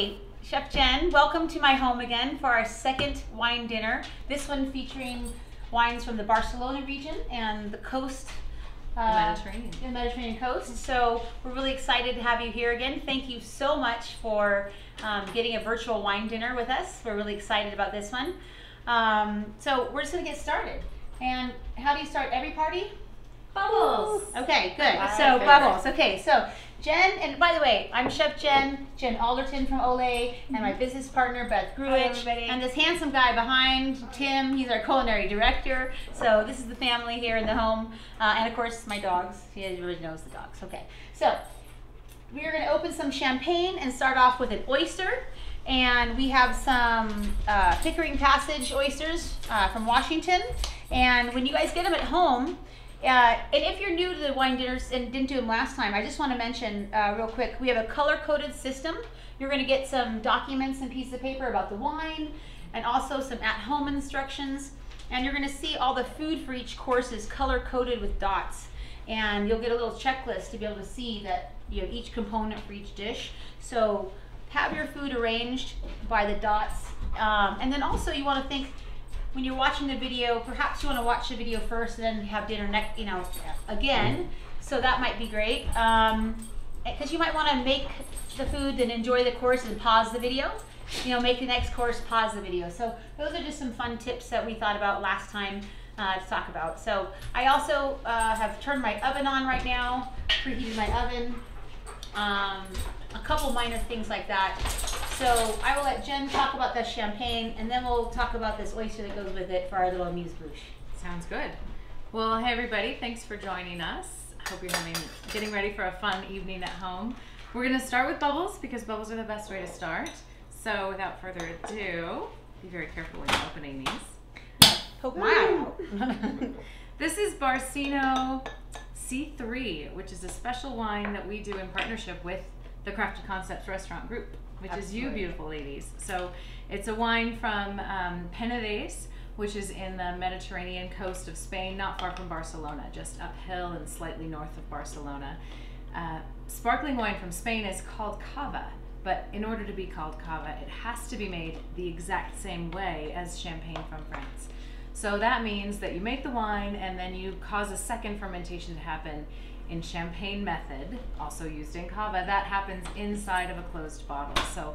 Hi, Chef Jen. Welcome to my home again for our second wine dinner. This one featuring wines from the Barcelona region and the coast. Uh, the Mediterranean. The Mediterranean coast. So we're really excited to have you here again. Thank you so much for um, getting a virtual wine dinner with us. We're really excited about this one. Um, so we're just gonna get started. And how do you start every party? Bubbles. Okay, good. so bubbles. Okay, so Jen, and by the way, I'm Chef Jen, Jen Alderton from Olé, and my business partner Beth Gruich, and this handsome guy behind Tim. He's our culinary director. So this is the family here in the home, uh, and of course my dogs. He really knows the dogs. Okay, so we are going to open some champagne and start off with an oyster. And we have some uh, Pickering Passage oysters uh, from Washington. And when you guys get them at home, uh, and if you're new to the wine dinners and didn't do them last time, I just want to mention uh, real quick, we have a color-coded system. You're going to get some documents and pieces of paper about the wine and also some at-home instructions. And you're going to see all the food for each course is color-coded with dots. And you'll get a little checklist to be able to see that you know each component for each dish. So have your food arranged by the dots. Um, and then also you want to think, when you're watching the video, perhaps you want to watch the video first and then have dinner next, you know, again. So that might be great. Um, because you might want to make the food and enjoy the course and pause the video. You know, make the next course, pause the video. So those are just some fun tips that we thought about last time uh, to talk about. So I also uh, have turned my oven on right now, preheated my oven. Um, a couple minor things like that. So I will let Jen talk about the champagne, and then we'll talk about this oyster that goes with it for our little amuse-bouche. Sounds good. Well, hey everybody, thanks for joining us. I hope you're having, getting ready for a fun evening at home. We're gonna start with bubbles because bubbles are the best way to start. So without further ado, be very careful when you're opening these. Poke my eye out. this is Barcino C3, which is a special wine that we do in partnership with the Crafted Concepts Restaurant Group, which Absolutely. is you, beautiful ladies. So it's a wine from um, Penedès, which is in the Mediterranean coast of Spain, not far from Barcelona, just uphill and slightly north of Barcelona. Uh, sparkling wine from Spain is called cava, but in order to be called cava, it has to be made the exact same way as champagne from France. So that means that you make the wine and then you cause a second fermentation to happen in champagne method, also used in cava, that happens inside of a closed bottle. So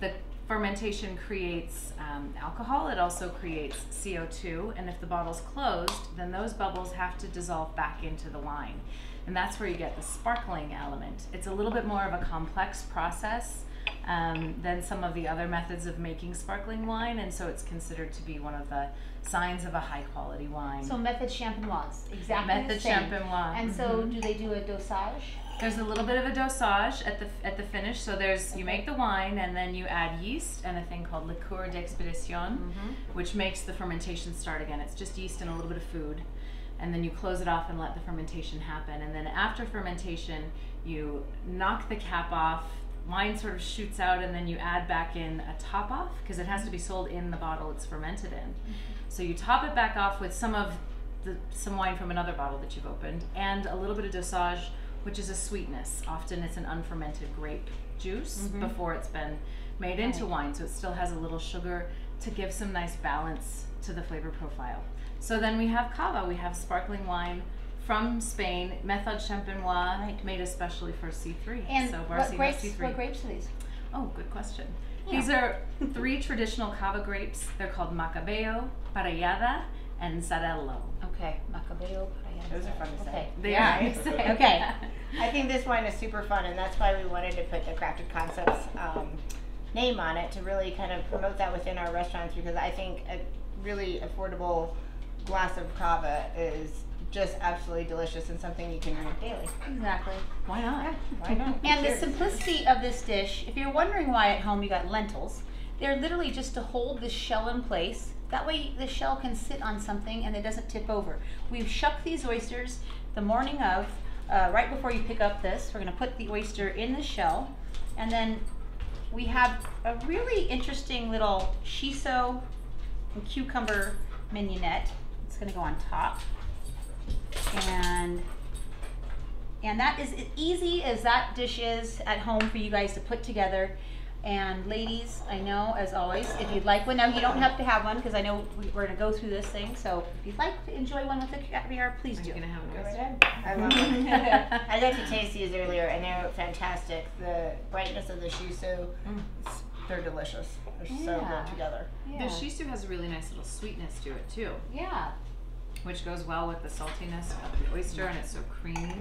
the fermentation creates um, alcohol, it also creates CO2, and if the bottle's closed, then those bubbles have to dissolve back into the wine. And that's where you get the sparkling element. It's a little bit more of a complex process um, than some of the other methods of making sparkling wine, and so it's considered to be one of the signs of a high quality wine. So method champenoise, exactly method the same. champenoise. And so, mm-hmm. do they do a dosage? There's a little bit of a dosage at the at the finish. So there's okay. you make the wine and then you add yeast and a thing called liqueur d'expédition, mm-hmm. which makes the fermentation start again. It's just yeast and a little bit of food, and then you close it off and let the fermentation happen. And then after fermentation, you knock the cap off wine sort of shoots out and then you add back in a top off because it has to be sold in the bottle it's fermented in. Mm-hmm. So you top it back off with some of the some wine from another bottle that you've opened and a little bit of dosage, which is a sweetness. Often it's an unfermented grape juice mm-hmm. before it's been made into right. wine, so it still has a little sugar to give some nice balance to the flavor profile. So then we have cava, we have sparkling wine from Spain, Method Champenois, right. made especially for C3. And so what grapes, C3. what grapes are these? Oh, good question. Yeah. These are three traditional cava grapes. They're called Macabeo, Parellada, and Xarel-lo. Okay, Macabeo, Parellada. Those are fun to say. Okay. They yeah. are. Say. okay. I think this wine is super fun, and that's why we wanted to put the Crafted Concepts um, name on it to really kind of promote that within our restaurants because I think a really affordable glass of cava is just absolutely delicious and something you can drink daily. Exactly. Why not? Yeah, why not? and Cheers. the simplicity of this dish, if you're wondering why at home you got lentils, they're literally just to hold the shell in place. That way the shell can sit on something and it doesn't tip over. We've shucked these oysters the morning of, uh, right before you pick up this. We're going to put the oyster in the shell and then we have a really interesting little shiso and cucumber mignonette. It's going to go on top and and that is as easy as that dish is at home for you guys to put together. And ladies, I know, as always, if you'd like one, now you don't have to have one because I know we- we're gonna go through this thing. So if you'd like to enjoy one with the caviar, please Are do. you gonna have Go a right nice ahead. I love them. I got to taste these earlier, and they're fantastic. The brightness of the shiso, Mm. they're delicious. They're so Yeah. good together. The shiso has a really nice little sweetness to it too, Yeah. Which goes well with the saltiness of the oyster, and it's so creamy.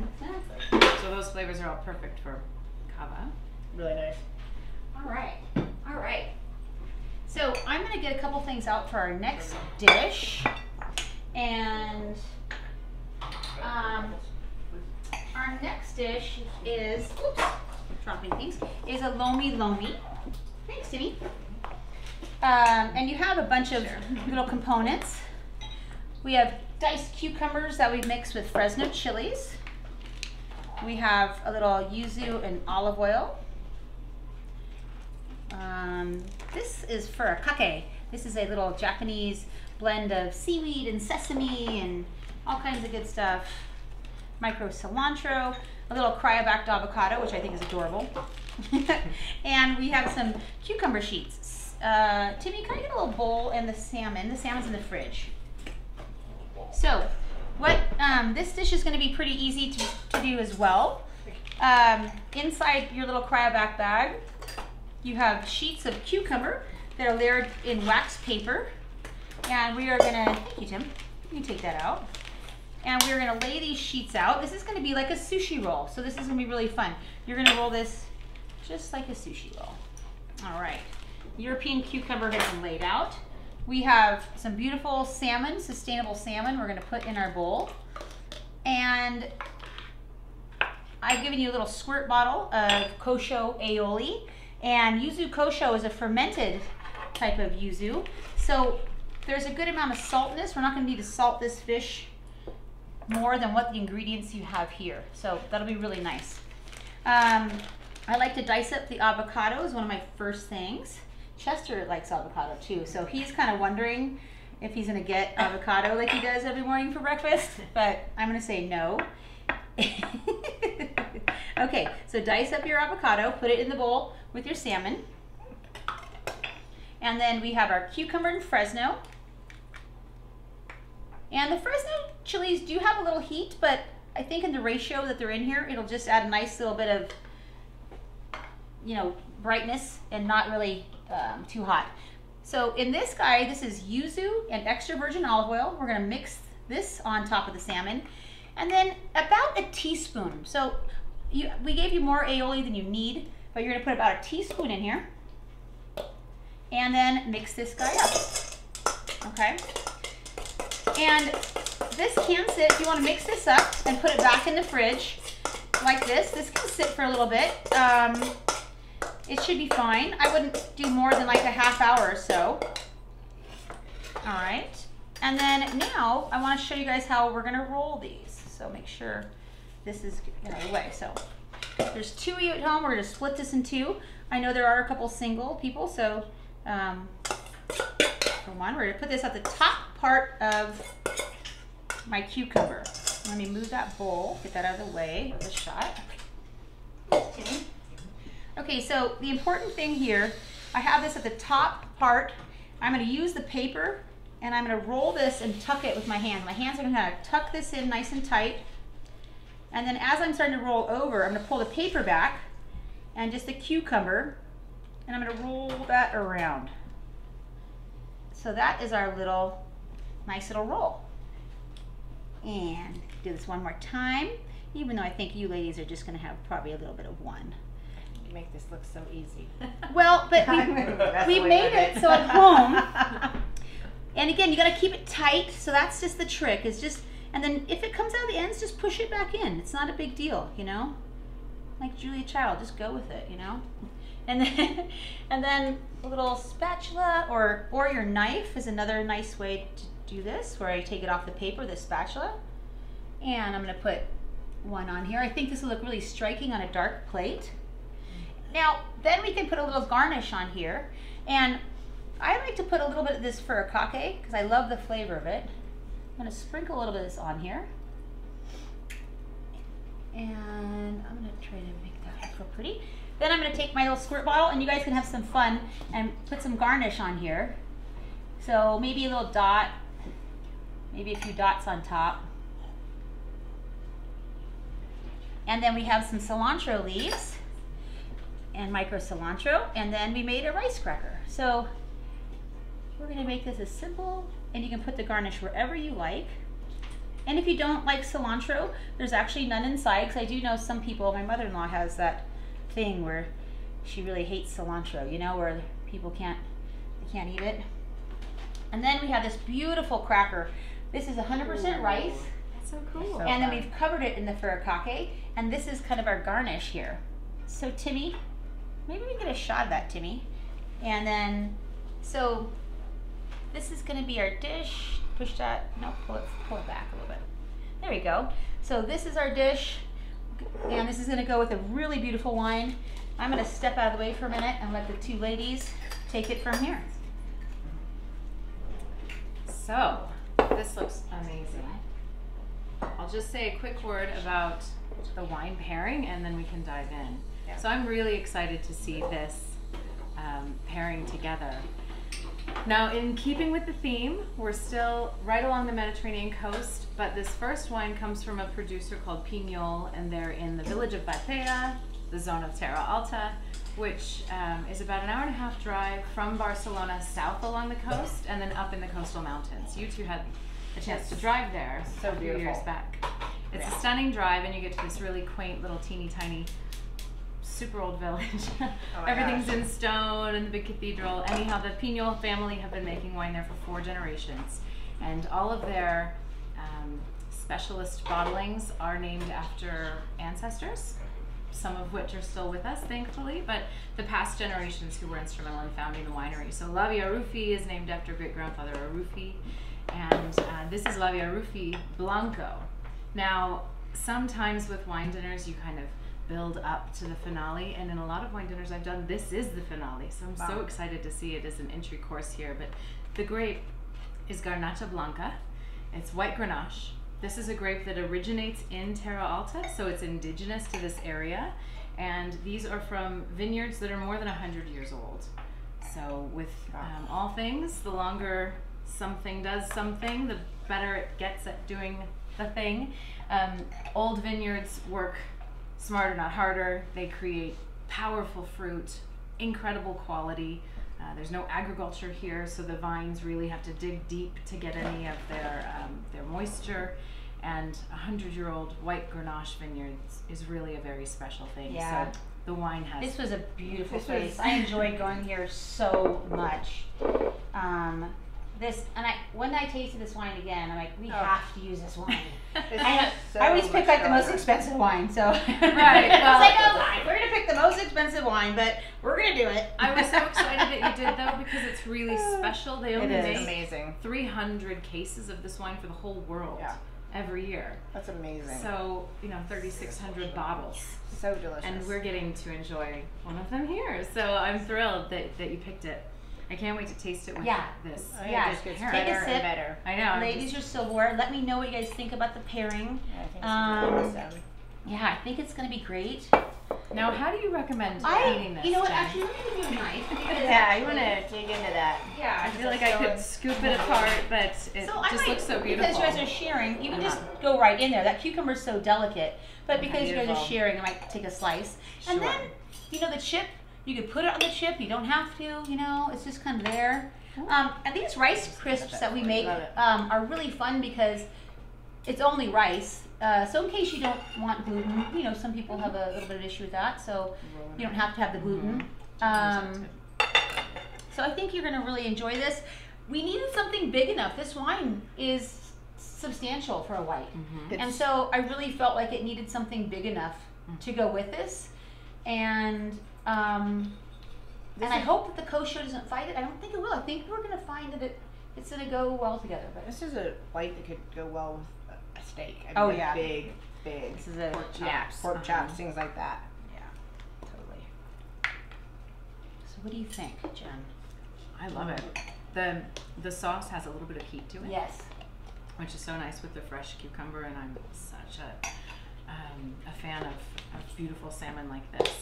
So those flavors are all perfect for cava. Really nice. All right. All right. So I'm gonna get a couple things out for our next dish, and um, our next dish is oops, dropping things is a lomi lomi. Thanks, Timmy. Um, and you have a bunch of little components. We have diced cucumbers that we mix with Fresno chilies. We have a little yuzu and olive oil. Um, this is furikake. This is a little Japanese blend of seaweed and sesame and all kinds of good stuff. Micro cilantro, a little cryovacked avocado, which I think is adorable. and we have some cucumber sheets. Uh, Timmy, can I get a little bowl and the salmon? The salmon's in the fridge. So, what um, this dish is going to be pretty easy to, to do as well. Um, inside your little cryovac bag, you have sheets of cucumber that are layered in wax paper. And we are gonna, thank you Tim, you take that out. And we're gonna lay these sheets out. This is gonna be like a sushi roll. So this is gonna be really fun. You're gonna roll this just like a sushi roll. All right, European cucumber has been laid out. We have some beautiful salmon, sustainable salmon we're gonna put in our bowl. And I've given you a little squirt bottle of kosho aioli. And yuzu kosho is a fermented type of yuzu. So there's a good amount of saltness. We're not going to need to salt this fish more than what the ingredients you have here. So that'll be really nice. Um, I like to dice up the avocado is one of my first things. Chester likes avocado too. So he's kind of wondering if he's going to get avocado like he does every morning for breakfast. But I'm going to say no. okay, so dice up your avocado, put it in the bowl with your salmon. And then we have our cucumber and Fresno. And the Fresno chilies do have a little heat, but I think in the ratio that they're in here, it'll just add a nice little bit of, you know, brightness and not really um, too hot. So in this guy, this is yuzu and extra virgin olive oil. We're gonna mix this on top of the salmon. And then about a teaspoon. So you, we gave you more aioli than you need, but you're gonna put about a teaspoon in here. And then mix this guy up, okay? And this can sit, if you wanna mix this up and put it back in the fridge, like this, this can sit for a little bit. Um, it should be fine. I wouldn't do more than like a half hour or so. All right. And then now I want to show you guys how we're going to roll these. So make sure this is out of the way. So there's two of you at home. We're going to split this in two. I know there are a couple single people. So um, for one, we're going to put this at the top part of my cucumber. Let me move that bowl, get that out of the way of the shot. Okay. Okay, so the important thing here, I have this at the top part. I'm gonna use the paper and I'm gonna roll this and tuck it with my hands. My hands are gonna tuck this in nice and tight. And then as I'm starting to roll over, I'm gonna pull the paper back and just the cucumber and I'm gonna roll that around. So that is our little, nice little roll. And do this one more time, even though I think you ladies are just gonna have probably a little bit of one. You make this look so easy. Well, but we, we made I it so at home. And again, you got to keep it tight. So that's just the trick. Is just and then if it comes out the ends, just push it back in. It's not a big deal, you know. Like Julia Child, just go with it, you know. And then and then a little spatula or or your knife is another nice way to do this. Where I take it off the paper, the spatula, and I'm gonna put one on here. I think this will look really striking on a dark plate. Now, then we can put a little garnish on here. And I like to put a little bit of this furikake because I love the flavor of it. I'm going to sprinkle a little bit of this on here. And I'm going to try to make that look real pretty. Then I'm gonna take my little squirt bottle and you guys can have some fun and put some garnish on here. So maybe a little dot, maybe a few dots on top. And then we have some cilantro leaves and micro cilantro. And then we made a rice cracker. So we're gonna make this as simple and you can put the garnish wherever you like. And if you don't like cilantro, there's actually none inside because I do know some people, my mother-in-law has that thing where she really hates cilantro, you know, where people can't, they can't eat it. And then we have this beautiful cracker. This is 100% rice. That's so cool. So and then fun. we've covered it in the furikake. And this is kind of our garnish here. So Timmy, maybe we can get a shot of that, Timmy. And then, so this is gonna be our dish. Push that, no, pull it, pull it back a little bit. There we go. So this is our dish. And this is gonna go with a really beautiful wine. I'm gonna step out of the way for a minute and let the two ladies take it from here. So, this looks amazing. I'll just say a quick word about the wine pairing and then we can dive in. Yeah. So, I'm really excited to see this um, pairing together. Now, in keeping with the theme, we're still right along the Mediterranean coast, but this first wine comes from a producer called Piñol, and they're in the village of Batea, the zone of Terra Alta, which um, is about an hour and a half drive from Barcelona south along the coast and then up in the coastal mountains. You two had a chance to drive there So a few years back. It's Yeah. a stunning drive, and you get to this really quaint little teeny tiny super old village. Oh Everything's gosh. in stone and the big cathedral. Anyhow, the Piñol family have been making wine there for four generations, and all of their um, specialist bottlings are named after ancestors. Some of which are still with us, thankfully, but the past generations who were instrumental in founding the winery. So L'Avi Arrufí is named after great grandfather Arrufí, and uh, this is L'Avi Arrufí Blanco. Now, sometimes with wine dinners, you kind of build up to the finale, and in a lot of wine dinners I've done, this is the finale. So I'm so excited to see it as an entry course here. But the grape is Garnacha Blanca. It's white Grenache. This is a grape that originates in Terra Alta, so it's indigenous to this area. And these are from vineyards that are more than 100 years old. So, with um, all things, the longer something does something, the better it gets at doing the thing. Um, old vineyards work smarter, not harder. They create powerful fruit, incredible quality. Uh, there's no agriculture here, so the vines really have to dig deep to get any of their um, their moisture. And a hundred-year-old white Grenache vineyards is really a very special thing. Yeah. So the wine has This was a beautiful place. I enjoyed going here so much. Um, this and I when I tasted this wine again, I'm like, we Oh. have to use this wine. It's I, so I always pick much like the most expensive wine, so Right, it's like, oh, fine, we're gonna pick the most expensive wine, but we're gonna do it. I was so excited that you did though because it's really special. They only is. make amazing. 300 cases of this wine for the whole world Yeah. every year. That's amazing. So, you know, 3,600 bottles. So delicious. And we're getting to enjoy one of them here. So I'm thrilled that, that you picked it. I can't wait to taste it with Yeah. this. Oh, yeah, it just gets take a better sip. and better. I know. I'm Ladies, just- your silverware. Let me know what you guys think about the pairing. Yeah, I think it's Um, awesome. Yeah, I think it's gonna be great. now, how do you recommend I, eating this? you know what? Jen? Actually, let me give you a knife. because Yeah, you want to dig into that. Yeah, I feel like I could scoop it apart, but it So just might, looks so beautiful. Because you guys are sharing, you can just Uh-huh. go right in there. That cucumber's so delicate, but because you guys are sharing, I might take a slice. And then, you know, the chip, you could put it on the chip. You don't have to, you know, it's just kind of there. Um, and these rice crisps that we make um, are really fun because it's only rice. Uh, so in case you don't want gluten, you know, some people have a little bit of issue with that, so you don't have to have the gluten. Um, so I think you're going to really enjoy this. We needed something big enough. This wine is substantial for a white. Mhm. And so I really felt like it needed something big enough to go with this. And um, This and I hope that the kosho doesn't fight it. I don't think it will. I think we're going to find that it, it's going to go well together. But This is a white that could go well with a- a steak. I mean, Oh, yeah. Big, big. this is a Pork Yeah, chops. pork Uh-huh. chops, things like that. yeah, totally. So what do you think, Jen? I love it. The the sauce has a little bit of heat to it. Yes. which is so nice with the fresh cucumber. And I'm such a um, a fan of, of beautiful salmon like this.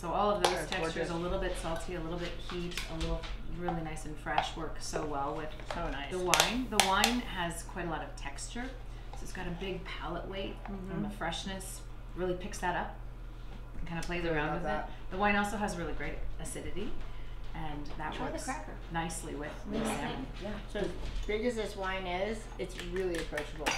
So all of those textures, gorgeous. a little bit salty, a little bit heat, a little really nice and fresh, work so well with So nice. the wine. The wine has quite a lot of texture, so it's got a big palate weight, and the freshness really picks that up and kind of plays Mm-hmm. Really around with that. it. The wine also has really great acidity, and that Try the works cracker. nicely with the What do salmon. Yeah. So as big as this wine is, it's really approachable,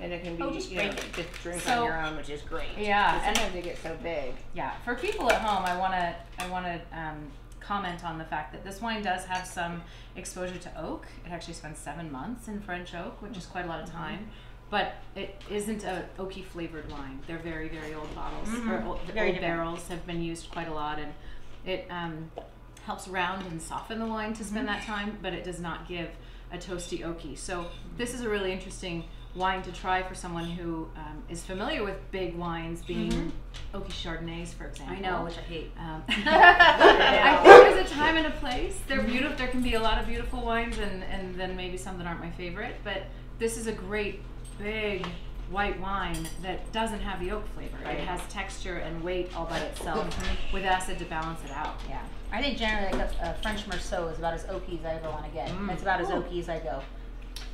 and it can be Oh, just you know, drink just drink So- on your own, which is great. Yeah, and- sometimes they get so big. Yeah, for people at home, I wanna I wanna um, comment on the fact that this wine does have some exposure to oak. It actually spends seven months in French oak, which is quite a lot of time. But it isn't a oaky flavored wine. They're very very old bottles or old, the Very old barrels have been used quite a lot, and it um, helps round and soften the wine to spend that time. But it does not give a toasty oaky. So this is a really interesting wine to try for someone who um, is familiar with big wines, being oaky Chardonnays, for example. I know, which I hate. Um, I think there's a time and a place. They're beautiful. There can be a lot of beautiful wines, and and then maybe some that aren't my favorite. But this is a great big white wine that doesn't have the oak flavor. Right. It has texture and weight all by itself with acid to balance it out. Yeah. I think generally like a, a French Meursault is about as oaky as I ever want to get. Mm. It's about as Ooh. oaky as I go.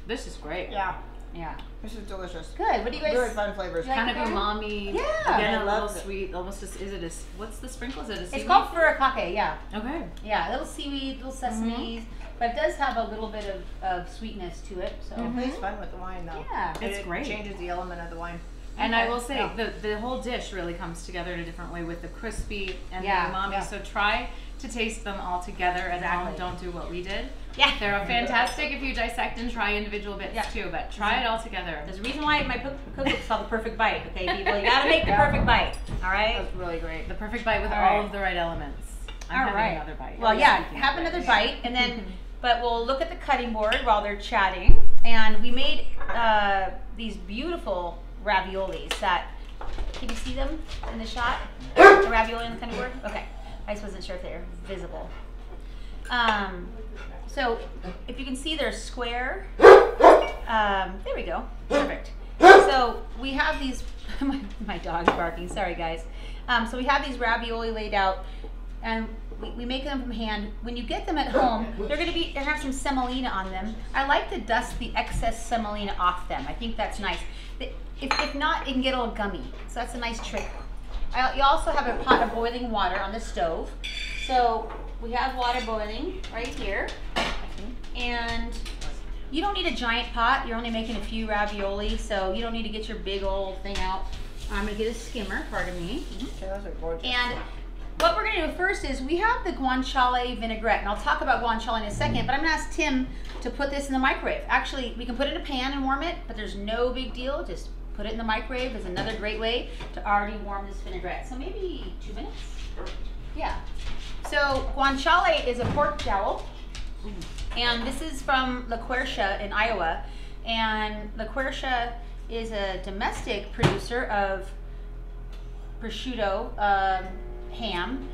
This is great. Yeah, Yeah. this is delicious. Good. What do you guys? Really fun flavors. You like Kind of it, umami. Yeah. Again, a little it. sweet. Almost. Just, is it a? s- What's the sprinkle? Is it a? It's called furikake. Yeah. Okay. Yeah. Little seaweed, little sesames, but it does have a little bit of, of sweetness to it. So. It plays mm-hmm. fun with the wine though. Yeah. And It's it great. Changes the element of the wine. And I will say Yeah. the the whole dish really comes together in a different way with the crispy and Yeah, the umami. yeah. So try to taste them all together at home. Exactly. Don't do what we did. Yeah. They're fantastic if you dissect and try individual bits Yeah. too, but try it all together. There's a reason why my cook- cookbook's called the perfect bite. Okay, people, you gotta make the perfect bite. All right. That's really great. The perfect bite with All all, right. of the right elements. I'm All having right. another bite. Well, oh, yeah, have another bite, and then, mm-hmm. But we'll look at the cutting board while they're chatting. And we made uh, these beautiful raviolis that. Can you see them in the shot? The ravioli on the cutting board. Okay, I just wasn't sure if they're visible. Um, so if you can see, they're square. Um, there we go. Perfect. So we have these. my, my dog's barking. Sorry, guys. Um, so we have these ravioli laid out, and we, we make them from hand. When you get them at home, they're gonna be they're have some semolina on them. I like to dust the excess semolina off them. I think that's nice. If, if not, it can get a little gummy. So that's a nice trick. I, you also have a pot of boiling water on the stove. So we have water boiling right here, and you don't need a giant pot. You're only making a few ravioli, so you don't need to get your big old thing out. I'm gonna get a skimmer, pardon me. Okay, those are gorgeous. And what we're gonna do first is we have the guanciale vinaigrette, and I'll talk about guanciale in a second, but I'm gonna ask Tim to put this in the microwave. Actually, we can put it in a pan and warm it, but there's no big deal. Just put it in the microwave is another great way to already warm this vinaigrette. So maybe two minutes? Yeah. So guanciale is a pork jowl, and this is from La Quercia in Iowa. And La Quercia is a domestic producer of prosciutto um, ham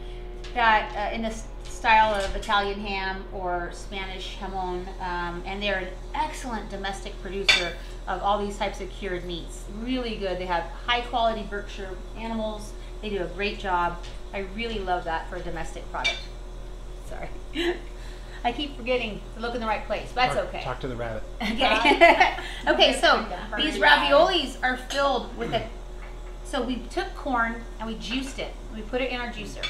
that uh, in the style of Italian ham or Spanish jamon, um, and they're an excellent domestic producer of all these types of cured meats. Really good. They have high quality Berkshire animals. They do a great job. I really love that for a domestic product. Sorry. I keep forgetting to look in the right place, but that's talk, okay. Talk to the rabbit. Okay. okay, so these raviolis are filled with a. So we took corn and we juiced it. We put it in our juicer,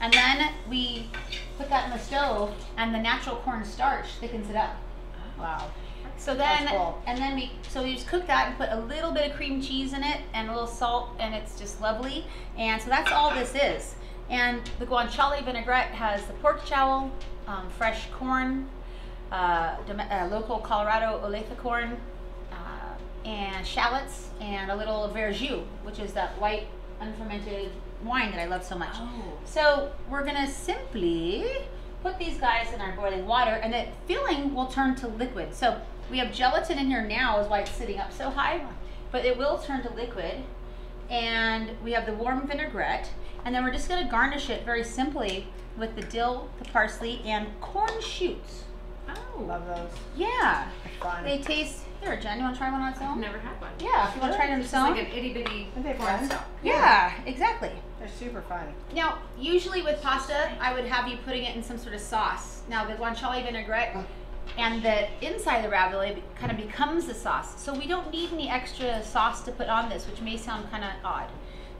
and then we put that in the stove, and the natural corn starch thickens it up. wow. So then, cool. and then we, so we just cook that and put a little bit of cream cheese in it and a little salt, and it's just lovely. And so that's all this is. And the guanciale vinaigrette has the pork jowl, um, fresh corn, uh, uh, local Colorado Olathe corn, uh, and shallots, and a little verjus, which is that white unfermented wine that I love so much. Oh. So we're gonna simply put these guys in our boiling water and the filling will turn to liquid. So we have gelatin in here now is why it's sitting up so high, but it will turn to liquid. And we have the warm vinaigrette and then we're just gonna garnish it very simply with the dill, the parsley, and corn shoots. Oh. Love those. Yeah, Fun. they taste, here Jen, you wanna try one on its I've own? never had one. Yeah, if you wanna try it on its It's own. like an itty bitty Aren't corn fun? stalk. Yeah, exactly. They're super fun. Now, usually with pasta, I would have you putting it in some sort of sauce. Now, the guanciale vinaigrette and the inside of the ravioli kind of becomes the sauce. So we don't need any extra sauce to put on this, which may sound kind of odd.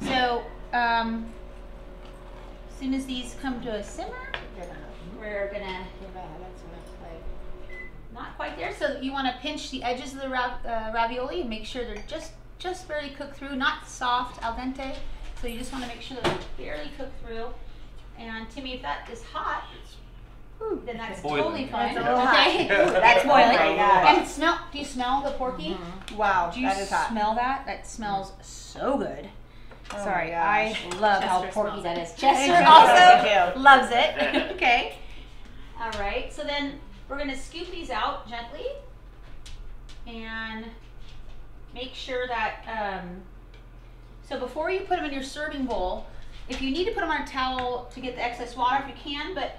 So, um, as soon as these come to a simmer, we're gonna not quite there. So you want to pinch the edges of the rav- uh, ravioli and make sure they're just just barely cooked through, not soft al dente. So you just want to make sure they're barely cooked through. And Timmy, if that is hot, whew, then that's Boiling. totally fine. That's a little hot. okay, that's oh boiling. my and smell. Do you smell the porky? Wow, Do you that is hot. smell that? That smells so good. Oh Sorry. I love how porky that is. that Chester Chester also loves it. okay. All right. So then we're gonna scoop these out gently and make sure that. Um, so before you put them in your serving bowl, if you need to put them on a towel to get the excess water, if you can, but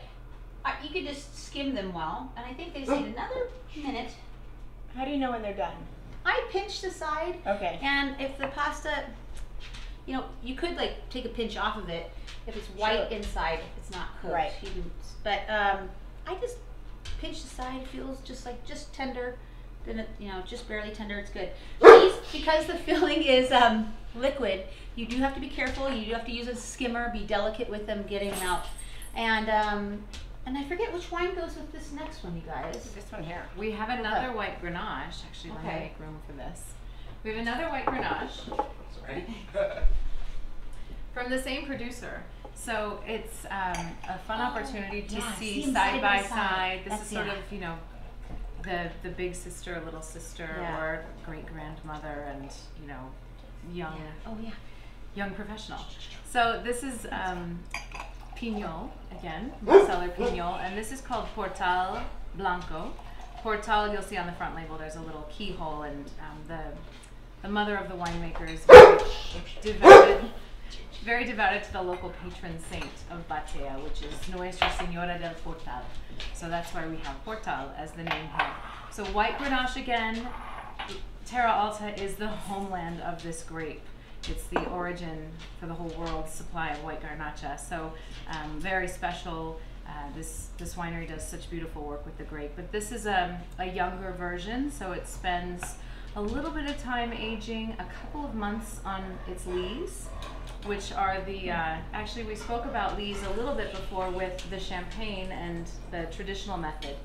you could just skim them well. And I think they just need another minute. How do you know when they're done? I pinch the side Okay. and if the pasta, you know, you could like take a pinch off of it if it's white Sure. inside, if it's not cooked. Right. Can, but um, I just pinch the side. Feels just like just tender. Then it, you know, just barely tender. It's good. These, because the filling is um, liquid, you do have to be careful. You do have to use a skimmer. Be delicate with them, getting them out. And um, and I forget which wine goes with this next one, you guys. This one here. We have another white Grenache. Actually, let me make room for this. We have another white Grenache Sorry. from the same producer. So it's um, a fun Oh, opportunity to yeah, see see 'em side, by side. side. This That's- is sort yeah. of you know the the big sister, little sister, Yeah. or great grandmother, and you know young Oh yeah. young professional. So this is um, Piñol again, cellar Piñol, and this is called Portal Blanco. Portal, you'll see on the front label, there's a little keyhole, and um, the the mother of the winemakers, very devoted, very devoted to the local patron saint of Batea, which is Nuestra Senora del Portal. So that's why we have Portal as the name here. So white Grenache again. Terra Alta is the homeland of this grape. It's the origin for the whole world's supply of white Garnacha. So um, very special. Uh, this this winery does such beautiful work with the grape. But this is a, a younger version, so it spends a little bit of time aging, a couple of months on its lees, which are the uh, actually we spoke about lees a little bit before with the champagne and the traditional method.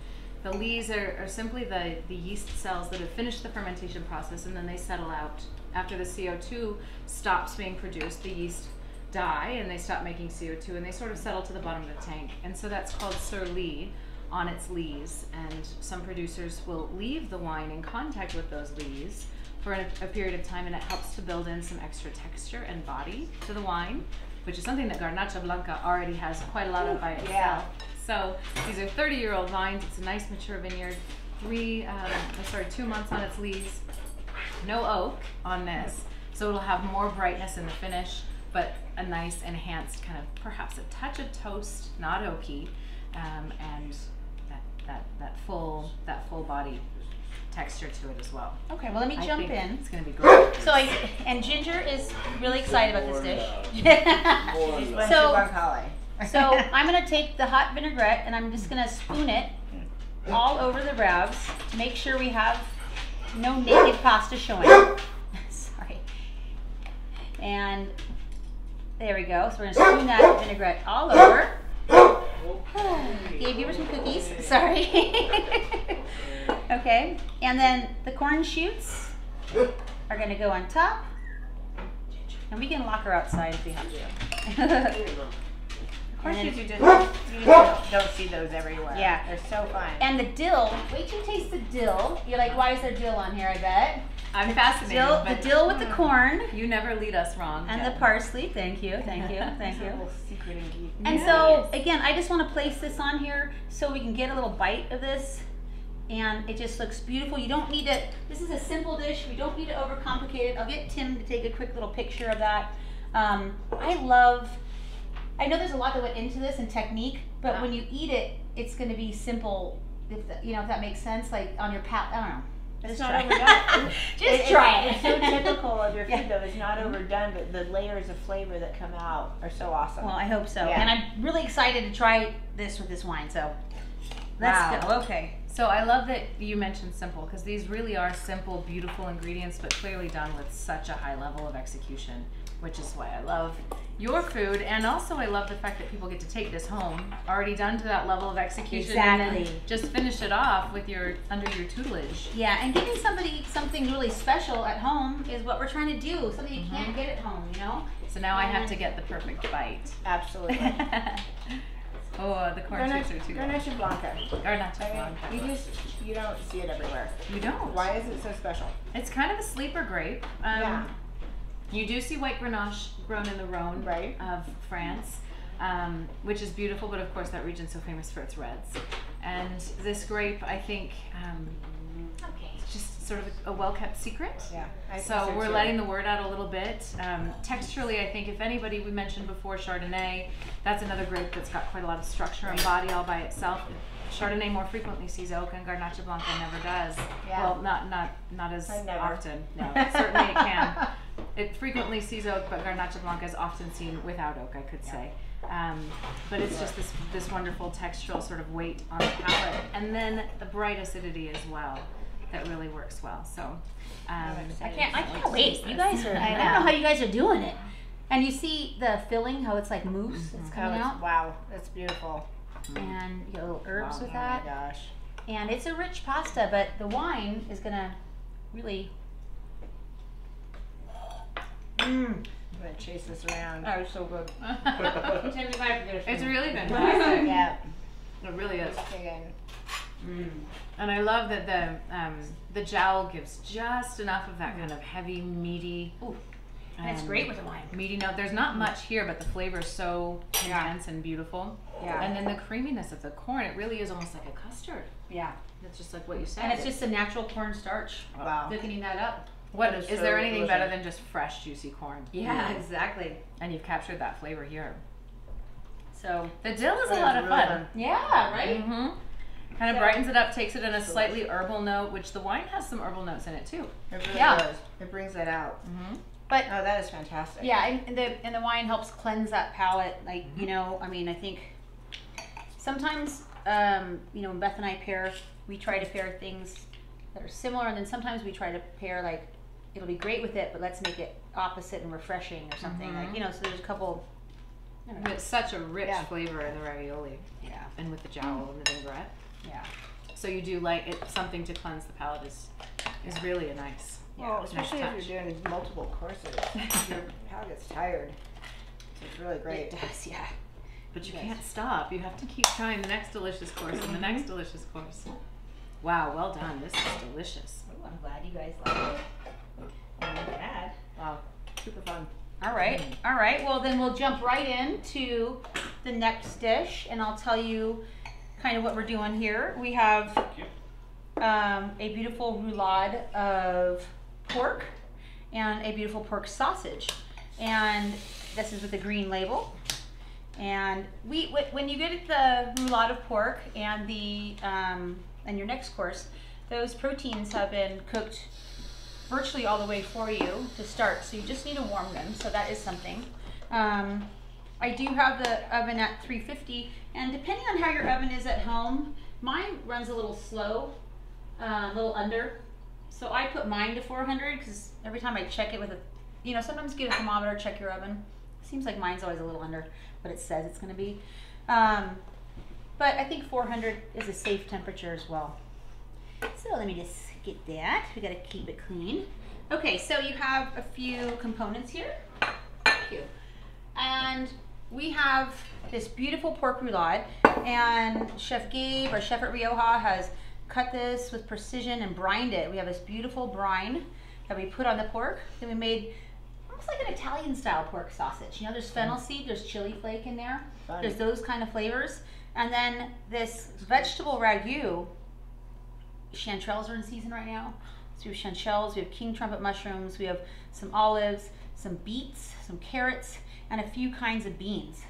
The lees are, are simply the, the yeast cells that have finished the fermentation process and then they settle out. After the CO2 stops being produced, the yeast die and they stop making CO2 and they sort of settle to the bottom of the tank. And so that's called sur lie on its lees. And some producers will leave the wine in contact with those lees for a, a period of time and it helps to build in some extra texture and body to the wine, which is something that Garnacha Blanca already has quite a lot of by itself. Yeah. So these are 30 year old vines. It's a nice mature vineyard. Three, um, sorry, two months on its lees. No oak on this. So it'll have more brightness in the finish, but a nice enhanced kind of perhaps a touch of toast, not oaky, um, and that, that, that full, that full body texture to it as well. Okay. Well, let me I jump in. It's gonna be great. So I and Ginger is really excited about this dish. Bunch So- of guanciale. So I'm gonna take the hot vinaigrette and I'm just gonna spoon it all over the ravs to make sure we have no naked pasta showing. Sorry. And there we go. So we're gonna spoon that vinaigrette all over. Gabe, give her some cookies. Sorry. okay. And then the corn shoots are gonna go on top. And we can lock her outside if we have to. Of course, And you then- just, you just don't, don't see those everywhere. Yeah. They're so fun. And the dill. Wait till you taste the dill. You're like, why is there dill on here? I bet. I'm fascinated. Dill, the dill with the corn You never lead us wrong. and Jen. the parsley. Thank you, thank you, thank It's a you. little secret ingredient. And so again, I just want to place this on here so we can get a little bite of this. And it just looks beautiful. You don't need to, this is a simple dish. We don't need to overcomplicate it. I'll get Tim to take a quick little picture of that. Um, I love, I know there's a lot that went into this and technique, but when you eat it, it's going to be simple. If the, you know if that makes sense, like on your palate. I don't know. It's not try. overdone. Just It- try it. It's so typical of your food, Yeah. though. It's not mm-hmm. overdone, but the layers of flavor that come out are so awesome. Well, I hope so. Yeah. And I'm really excited to try this with this wine. So let's Wow. go. Okay. So I love that you mentioned simple because these really are simple, beautiful ingredients, but clearly done with such a high level of execution, which is why I love your food. And also, I love the fact that people get to take this home already done to that level of execution, and Exactly. then just finish it off with your under your tutelage. Yeah, and giving somebody something really special at home is what we're trying to do. Something you Mm-hmm. can't get at home, you know? So now I have to get the perfect bite. Absolutely. oh, the corn Garnacha, chips are too good. Garnacha Blanca. Garnacha I Blanca. mean, you just you don't see it everywhere. You don't. Why is it so special? It's kind of a sleeper grape. Um, Yeah. You do see white Grenache grown in the Rhone Right. of France, um, which is beautiful, but of course that region's so famous for its reds. And this grape, I think, um, Okay. it's just sort of a, a well-kept secret. Yeah. I So we're too. letting the word out a little bit. Um, texturally, I think if anybody we mentioned before Chardonnay, that's another grape that's got quite a lot of structure and body all by itself. Chardonnay more frequently sees oak, and Garnacha Blanca never does. Yeah. Well, not not not as often. No, certainly it can. It frequently sees oak, but Garnacha Blanca is often seen without oak. I could say. Um, but it's just this this wonderful textural sort of weight on the palate, and then the bright acidity as well that really works well. So um, I can't. I can't wait. You guys are. I I, don't know. know how you guys are doing it. And you see the filling, how it's like mousse. It's Oh, coming it's- out, wow, that's beautiful. And you got little herbs Wow. with Oh that. my gosh. And it's a rich pasta, but the wine is gonna really. Mm. I'm gonna chase this around. Oh, it's so good. it's really fantastic. Yeah. It really is. Mm. And I love that the um, the jowl gives just enough of that kind of heavy, meaty. Ooh. And it's great with the wine. Meaty note. There's not much here, but the flavor is so Yeah. intense and beautiful. Yeah. And then the creaminess of the corn, it really is almost like a custard. Yeah. It's just like what you said. And it's just a natural cornstarch. Wow. Thickening that up. what that is, is there anything delicious. better than just fresh, juicy corn? Yeah, exactly. And you've captured that flavor here. So. The dill is a lot of really fun. fun. Yeah. Right. hmm Kind of So- brightens it up, takes it in a slightly herbal note, which the wine has some herbal notes in it too. It really Yeah. does. It brings that out. Mm-hmm. But Oh, that is fantastic. Yeah, and, and the and the wine helps cleanse that palate. Like you know, I mean, I think sometimes um, you know, when Beth and I pair, we try to pair things that are similar, and then sometimes we try to pair like it'll be great with it, but let's make it opposite and refreshing or something. Like Mhm. you know, so there's a couple. I don't know. It's such a rich Yeah. flavor in the ravioli Yeah, and with the jowl and the vinaigrette. yeah. So you do like it something to cleanse the palate is is really a nice. Well, nice especially touch. if you're doing multiple courses, your palate gets tired. So it's really great. It does, yeah. But you Yes. can't stop. You have to keep trying the next delicious course and the next delicious course. Wow, well done. This is delicious. Oh, I'm glad you guys like it. Not bad. Wow, super fun. All right, Mm. all right. Well, then we'll jump right into the next dish, and I'll tell you kind of what we're doing here. We have um, a beautiful roulade of pork and a beautiful pork sausage, and this is with a green label. And we, when you get the roulade of pork and the um, and your next course, those proteins have been cooked virtually all the way for you to start. So you just need to warm them. So that is something. Um, I do have the oven at 350, and depending on how your oven is at home, mine runs a little slow, uh, a little under. So I put mine to 400 because every time I check it with a, you know, sometimes get a thermometer, check your oven. Seems like mine's always a little under what it says it's going to be. Um, but I think 400 is a safe temperature as well. So let me just get that. We gotta keep it clean. Okay, so you have a few components here. Thank you. And we have this beautiful pork roulade, and Chef Gabe or Chef at Rioja has cut this with precision and brined it. We have this beautiful brine that we put on the pork. Then we made almost like an Italian style pork sausage. You know, there's fennel mm. seed, there's chili flake in there. Fun. There's those kind of flavors. And then this vegetable ragu, chanterelles are in season right now. So we have chanterelles, we have king trumpet mushrooms, we have some olives, some beets, some carrots, and a few kinds of beans.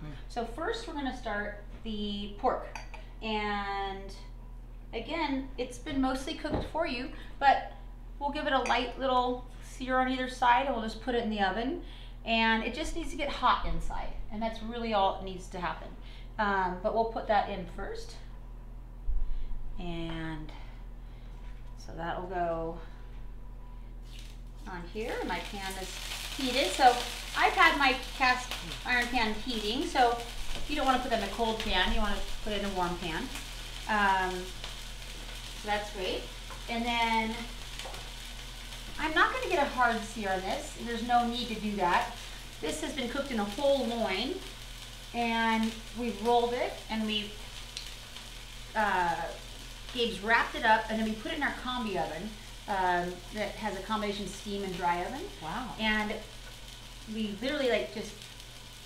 Hmm. So first we're gonna start the pork. And again, it's been mostly cooked for you, but we'll give it a light little sear on either side and we'll just put it in the oven. And it just needs to get hot inside. And that's really all it needs to happen. Um, but we'll put that in first. And so that'll go on here. My pan is heated. So I've had my cast iron pan heating. So if you don't want to put that in a cold pan. You want to put it in a warm pan. Um, so that's great. And then I'm not going to get a hard sear on this. There's no need to do that. This has been cooked in a whole loin and we've rolled it and we've uh, Gabe's wrapped it up and then we put it in our combi oven um, that has a combination steam and dry oven. Wow. And we literally like just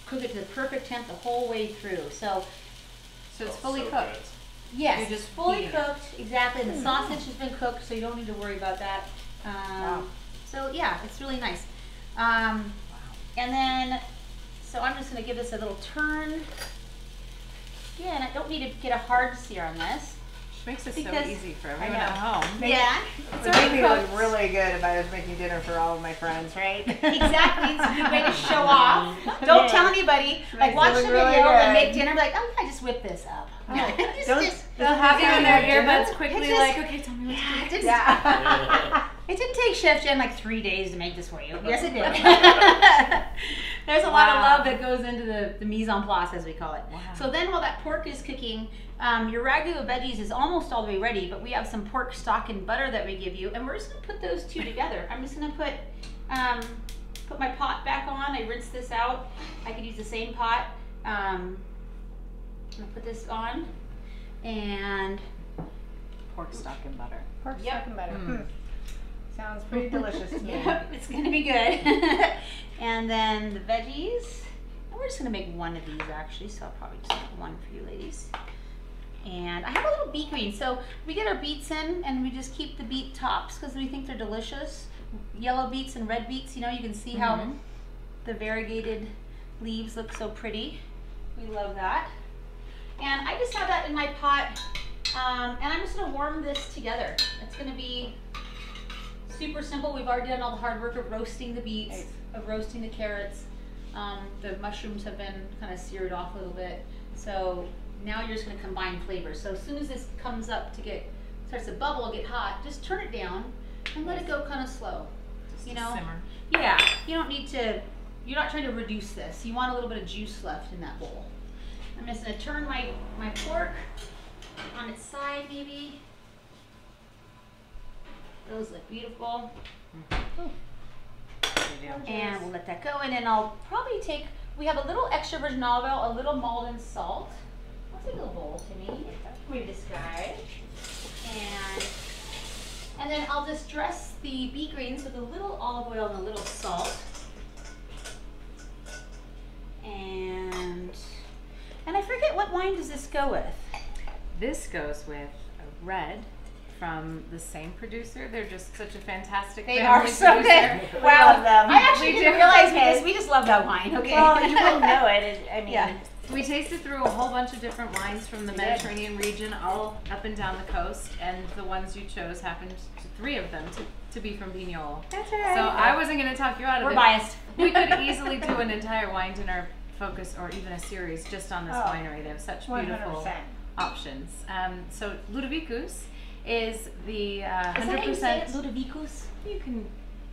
cook it to the perfect temp the whole way through. So, so it's fully so cooked. good. Yes, You're just fully heating it. cooked, exactly. And the sausage has been cooked, so you don't need to worry about that. Um, Wow. So yeah, it's really nice. Um, and then, so I'm just gonna give this a little turn. Yeah, and I don't need to get a hard sear on this. Makes it Because- so easy for everyone know. at home. Yeah, It it's would make already me look really good if I was making dinner for all of my friends, right? Exactly, it's a good way to show off. Don't tell anybody. Like Makes it watch the look video really and good. make dinner. Be like, oh yeah, I just whip this up. Oh, don't- just- They'll have you in their earbuds quickly, just- like, okay, tell me what to yeah, it do. didn't, Yeah. it didn't take Chef Jen like three days to make this for you. Yes, it did. There's a lot of love that goes into the, the mise en place, as we call it. Wow. So then, while that pork is cooking, um, your ragu of veggies is almost all the way ready, but we have some pork stock and butter that we give you, and we're just gonna put those two together. I'm just gonna put um, put my pot back on. I rinse this out. I could use the same pot. Um, I'm gonna put this on, and Pork stock and butter. Pork Yep. stock and butter. Mm. Hmm. Sounds pretty delicious to me. Yep, it's gonna be good. and then the veggies. And we're just gonna make one of these actually, so I'll probably just make one for you ladies. And I have a little beet green. So we get our beets in and we just keep the beet tops because we think they're delicious. Yellow beets and red beets, you know, you can see how Mhm. the variegated leaves look so pretty. We love that. And I just have that in my pot. Um, and I'm just gonna warm this together. It's gonna be super simple. We've already done all the hard work of roasting the beets, of roasting the carrots. Um, the mushrooms have been kind of seared off a little bit. So now you're just gonna combine flavors. So as soon as this comes up to get, starts to bubble, get hot, just turn it down and let it go kind of slow. Just You know? simmer. Yeah, you don't need to, you're not trying to reduce this. You want a little bit of juice left in that bowl. I'm just gonna turn my, my pork on its side maybe. Those look beautiful. Mm-hmm. And we'll let that go and then I'll probably take, we have a little extra virgin olive oil, a little Maldon salt. I'll take a little bowl to me. Maybe this guy. And and then I'll just dress the beet greens with a little olive oil and a little salt. And and I forget what wine does this go with? This goes with a red from the same producer. They're just such a fantastic They are so producer. good. We love them. I actually We didn't do. realize Okay. just we just love that wine. Okay. Well, you won't know it. it I mean, Yeah. We tasted through a whole bunch of different wines from the. Mediterranean region, all up and down the coast, and the ones you chose happened to three of them to, to be from Piñol. that's right. So. I wasn't going to talk you out of it. We're biased. We could easily do an entire wine dinner focus or even a series just on this Oh, winery. They have such beautiful 100%. options. Um, so Ludovicus is the uh, Is that how you say it? 100%. Ludovicus? You can.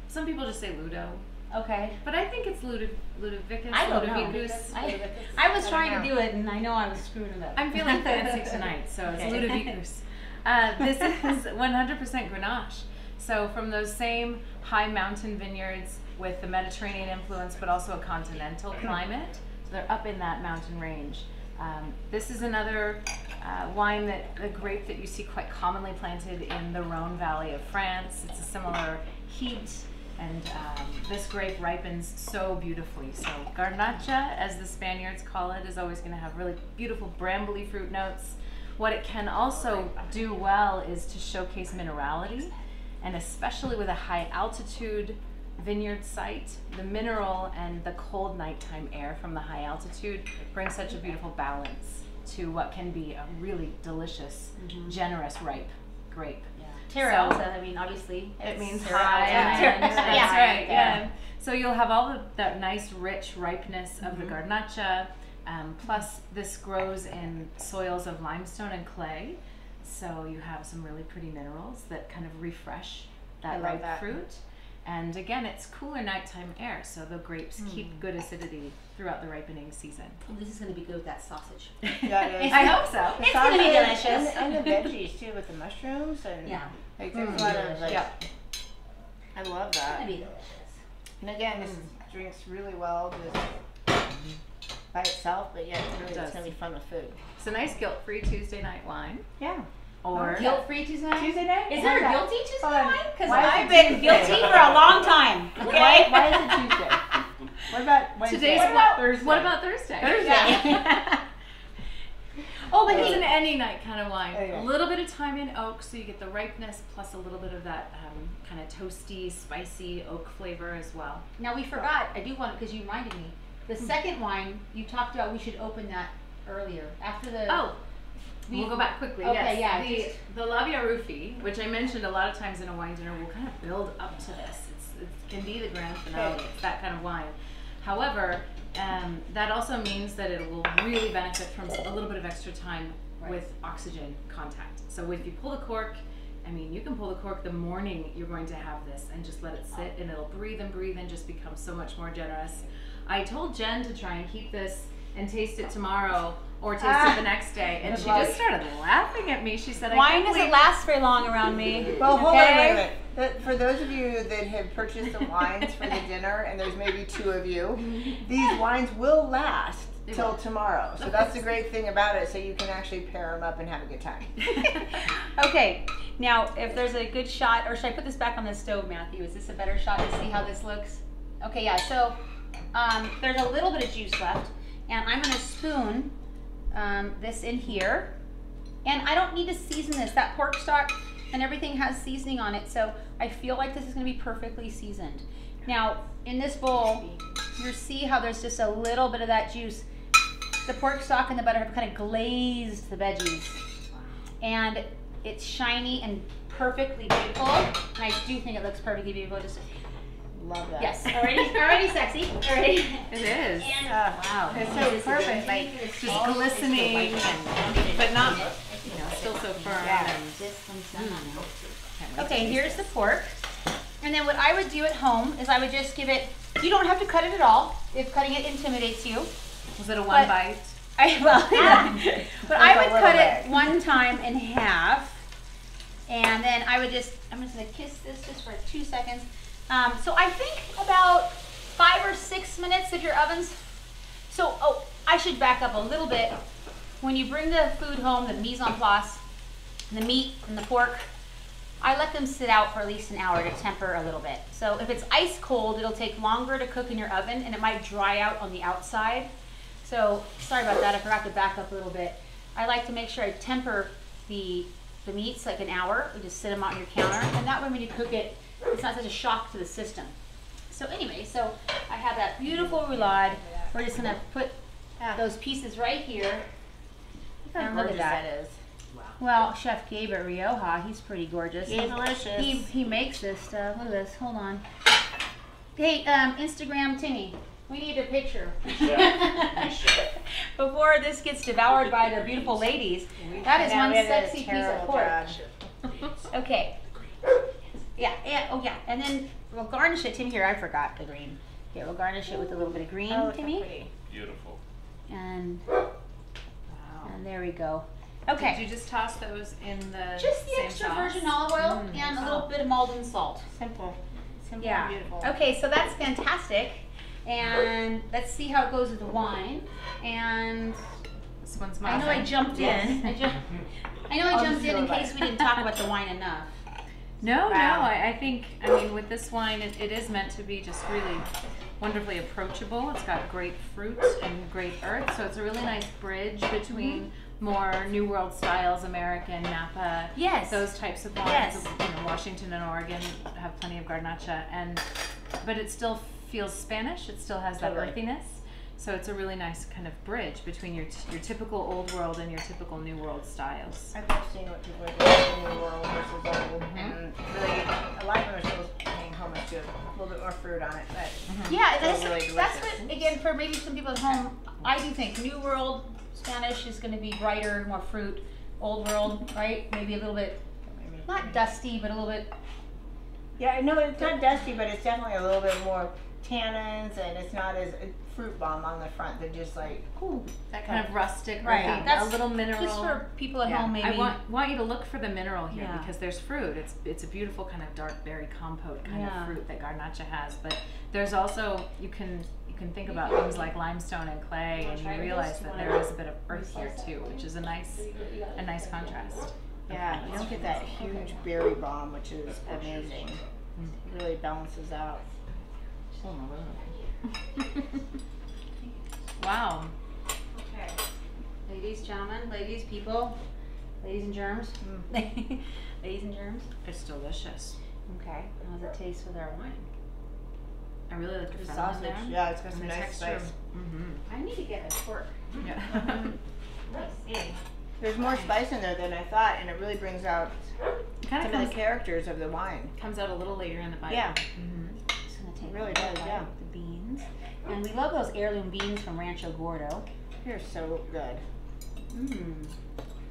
Some people just say Ludo, Okay. but I think it's Ludo, Ludovicus. I don't know. Ludovicus. I, I was I trying don't to do it and I know I was screwing it up. I'm feeling fancy tonight, so Okay. it's Ludovicus. Uh, this is 100% Grenache. So from those same high mountain vineyards with the Mediterranean influence, but also a continental climate. They're up in that mountain range. Um, this is another uh, wine that a grape that you see quite commonly planted in the Rhone Valley of France. It's a similar heat, and um, this grape ripens so beautifully. So Garnacha, as the Spaniards call it, is always going to have really beautiful brambly fruit notes. What it can also do well is to showcase minerality, and especially with a high altitude vineyard site, the mineral and the cold nighttime air from the high altitude brings such a beautiful balance to what can be a really delicious, generous ripe grape. Terra So- Alta, I mean, obviously. It means Terra high. Alta. and- That's yeah. right. Yeah. So you'll have all the, that nice, rich ripeness of the garnacha. Um, plus, this grows in soils of limestone and clay, so you have some really pretty minerals that kind of refresh that ripe that. fruit. And again, it's cooler nighttime air, so the grapes keep good acidity throughout the ripening season. Oh, this is going to be good with that sausage. Yeah, it is. I hope so. The It's gonna be delicious. And, and the veggies too, with the mushrooms and Yeah. like there's Mm. a lot of like. Yeah. I love that. It's going to be delicious. And again, this Mm. drinks really well just by itself, but yet really does. it's gonna be fun with food. It's a nice guilt-free Tuesday night wine, Yeah. Or Guilt free Tuesday night? Tuesday night? Is there a guilty Tuesday Hold night? Because I've been Tuesday? guilty for a long time. Why, Okay? why is it Tuesday? What about Wednesday? today's what about Thursday? What about Thursday? Yeah. oh, but It's an any night kind of wine. Anyway. A little bit of time in oak, so you get the ripeness plus a little bit of that um, kind of toasty, spicy oak flavor as well. now we forgot. I do want it because you reminded me. The second wine you talked about, we should open that earlier after the. Oh, we'll go back quickly. Okay, yes. yeah, The, just- the L'Avi Arrufí, which I mentioned a lot of times in a wine dinner, will kind of build up to this. It's, it can be the grand finale. It's that kind of wine. However, um, that also means that it will really benefit from a little bit of extra time Right. with oxygen contact. So if you pull the cork, I mean, you can pull the cork the morning you're going to have this and just let it sit and it'll breathe and breathe and just become so much more generous. I told Jen to try and keep this and taste it tomorrow or taste Ah. it the next day, and she luck. just started laughing at me. She said, Wine can't doesn't last very long around me. Well, hold on a minute. That- For those of you that have purchased the wines for the dinner, and there's maybe two of you, these wines will last They till will. tomorrow. So that's the great thing about it. So you can actually pair them up and have a good time. Okay, now if there's a good shot, or should I put this back on the stove, Matthew? Is this a better shot to see how this looks? Okay, yeah. So um, there's a little bit of juice left, and I'm gonna spoon um, this in here. And I don't need to season this. That pork stock and everything has seasoning on it, so I feel like this is gonna be perfectly seasoned. Now in this bowl, you see how there's just a little bit of that juice. The pork stock and the butter have kind of glazed the veggies and it's shiny and perfectly beautiful. And I do think it looks perfectly beautiful. Just Love that. yes, already, already sexy, already. It is. And Ah, Wow. it's so is perfect. good. Like It's Just glistening, and, but not, you know, still so firm. Yeah. And, This one's done. Can't wait to Okay, here's the pork. And then what I would do at home is I would just give it. You don't have to cut it at all if cutting it intimidates you. Was it a one but- bite? I well, yeah. but I would little cut it one time in half, and then I would just I'm just gonna kiss this just for two seconds. Um, so I think about five or six minutes if your oven's. So oh, I should back up a little bit. When you bring the food home, the mise en place, the meat and the pork, I let them sit out for at least an hour to temper a little bit. So if it's ice cold, it'll take longer to cook in your oven and it might dry out on the outside. So sorry about that. I forgot to back up a little bit. I like to make sure I temper the the meats like an hour. You just sit them on your counter, and that way when you cook it, it's not such a shock to the system. So anyway, so I have that beautiful roulade. We're just gonna put those pieces right here. And look at that. that is. Well, Chef Gabe at Rioja, he's pretty gorgeous. Yay, delicious. He he makes this stuff. Look at this. Hold on. Hey, um, Instagram Timmy, we need a picture. Before this gets devoured by the beautiful ladies. That is one sexy piece of pork. Okay. Yeah, and oh yeah, and then we'll garnish it. Tim, here I forgot the green. Here we'll garnish it with a little bit of green, Oh, Timmy, pretty. Beautiful. and Wow. and there we go. Okay. Did Okay. you just toss those in the Just the same extra sauce? virgin olive oil Mm. and a little bit of Maldon salt. Simple. Simple Yeah. and beautiful. Okay, so that's fantastic. And let's see how it goes with the wine. And This one's I know I mine. jumped in. I jumped. I know I I'll jumped in in case we didn't talk about the wine enough. No, Wow. no. I, I think, I mean, with this wine, it, it is meant to be just really wonderfully approachable. It's got great fruit and great earth, so it's a really nice bridge mm-hmm. between more New World styles, American, Napa, Yes. those types of wines. Yes. You know, Washington and Oregon have plenty of Garnacha, and but it still feels Spanish. It still has that Totally. earthiness. So it's a really nice kind of bridge between your, t- your typical old world and your typical new world styles. I love seeing what people are doing in the new world versus old, mm-hmm. and really, a lot of them are still paying homage to a little bit more fruit on it, but mm-hmm. Yeah, They're that's, really that's what, again, for maybe some people at home, I do think New World Spanish is gonna be brighter, more fruit. Old World, right? Maybe a little bit, not dusty, but a little bit, Yeah, no, it's not dusty, but it's definitely a little bit more tannins, and it's not as a fruit bomb on the front. They're just like, ooh, That kind of rustic, Right, earthy, that's a little mineral. just for people at Yeah, home maybe. I want want you to look for the mineral here Yeah. because there's fruit. It's it's a beautiful kind of dark berry compote kind Yeah. of fruit that garnacha has. But there's also you can you can think about things like limestone and clay, and you realize that there is a bit of earth here too, which is a nice a nice contrast. yeah, you don't get that huge berry bomb, which is amazing. It really balances out. Hmm. wow. Okay. Ladies, gentlemen, ladies, people, ladies and germs. ladies and germs. It's delicious. Okay. How does it taste with our wine? I really like the The in sausage, there. yeah, it's got some nice texture. spice. Mm-hmm. I need to get a fork. Yeah. Let's see. There's more spice in there than I thought, and it really brings out kind some of of the characters of the wine. comes out a little later in the bite. Yeah. Mm-hmm. Just gonna take It really does, yeah. The beans. And we love those heirloom beans from Rancho Gordo. They're so good. Mmm.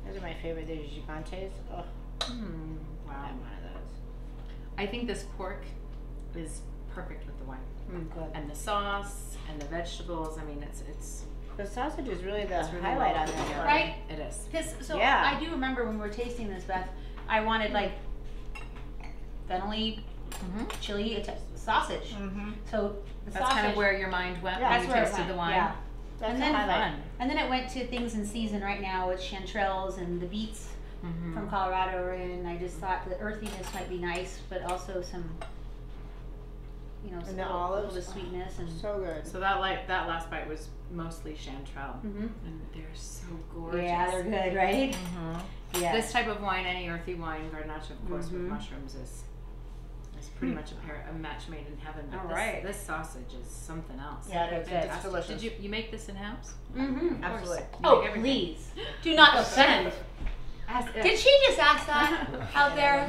Those are my favorite. They're gigantes. Oh, Mm, I wow. have one of those. I think this pork is perfect with the wine. Mm, good. And the sauce and the vegetables. I mean, it's it's The sausage is really the really highlight well on put there. Right? It is. Cause so Yeah. I do remember when we were tasting this, Beth. I wanted like fennelly Mm-hmm. chili Ita- sausage. Mm-hmm. So the That's sausage. kind of where your mind went Yeah, when that's you where tasted went, the wine. Yeah. That's And then highlight. Fun. And then it went to things in season right now with chanterelles and the beets Mm-hmm. from Colorado are in. I just thought the earthiness might be nice, but also some, you know, some And the little, olives. little bit of sweetness and. So good. So that like that last bite was mostly chanterelle, hmm and they're so gorgeous. Yeah, they're good, right? Mm-hmm. Yeah. This type of wine, any earthy wine, garnacha, of course, with Mhm. mushrooms is is pretty much a, pair, a match made in heaven. But All this, right. this sausage is something else. Yeah, it is. It's delicious. Did you you make this in house? Mm-hmm. Absolutely. Oh, please do not offend. Did she just ask that out there?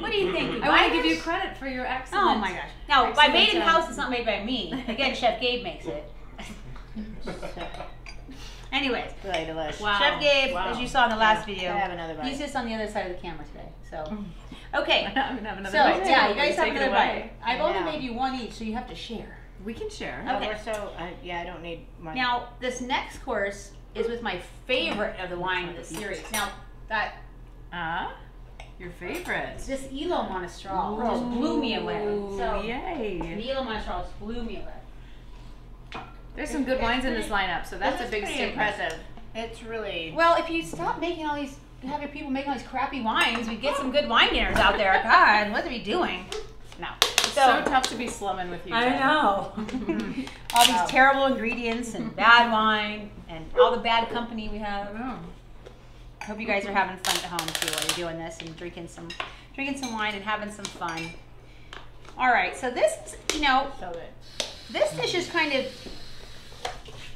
What do you think? I want to give you credit for your excellent. Oh my gosh! Now, by Excellent made in job. house, it's not made by me. Again, Chef Gabe makes it. Anyways, Really delicious. Wow. Chef Gabe, Wow. as you saw in the last I video, have another bite. he's just on the other side of the camera today. So, okay. I'm gonna have another So bite. yeah, you guys have Take it another away. bite. I've only Yeah. made you one each, so you have to share. We can share. Okay. we're so, I yeah, I don't need much. Now, this next course is with my favorite of the wine in the series. Now, that Ah, your favorite. this Elo Monastrell just blew me away. So, yay! the Elo Monastrell just blew me away. There's some good It's wines in this lineup, so that's a big pretty impressive. It's really. Well, if you stop making all these, have your people making all these crappy wines, we get some good wine dinners out there. God, what are we doing? No. It's so, tough to be slumming with you. I know. all these Wow. terrible ingredients and bad wine and all the bad company we have. know. I hope you guys are having fun at home too while you're doing this and drinking some drinking some wine and having some fun. All right, so this is, you know, So this dish is kind of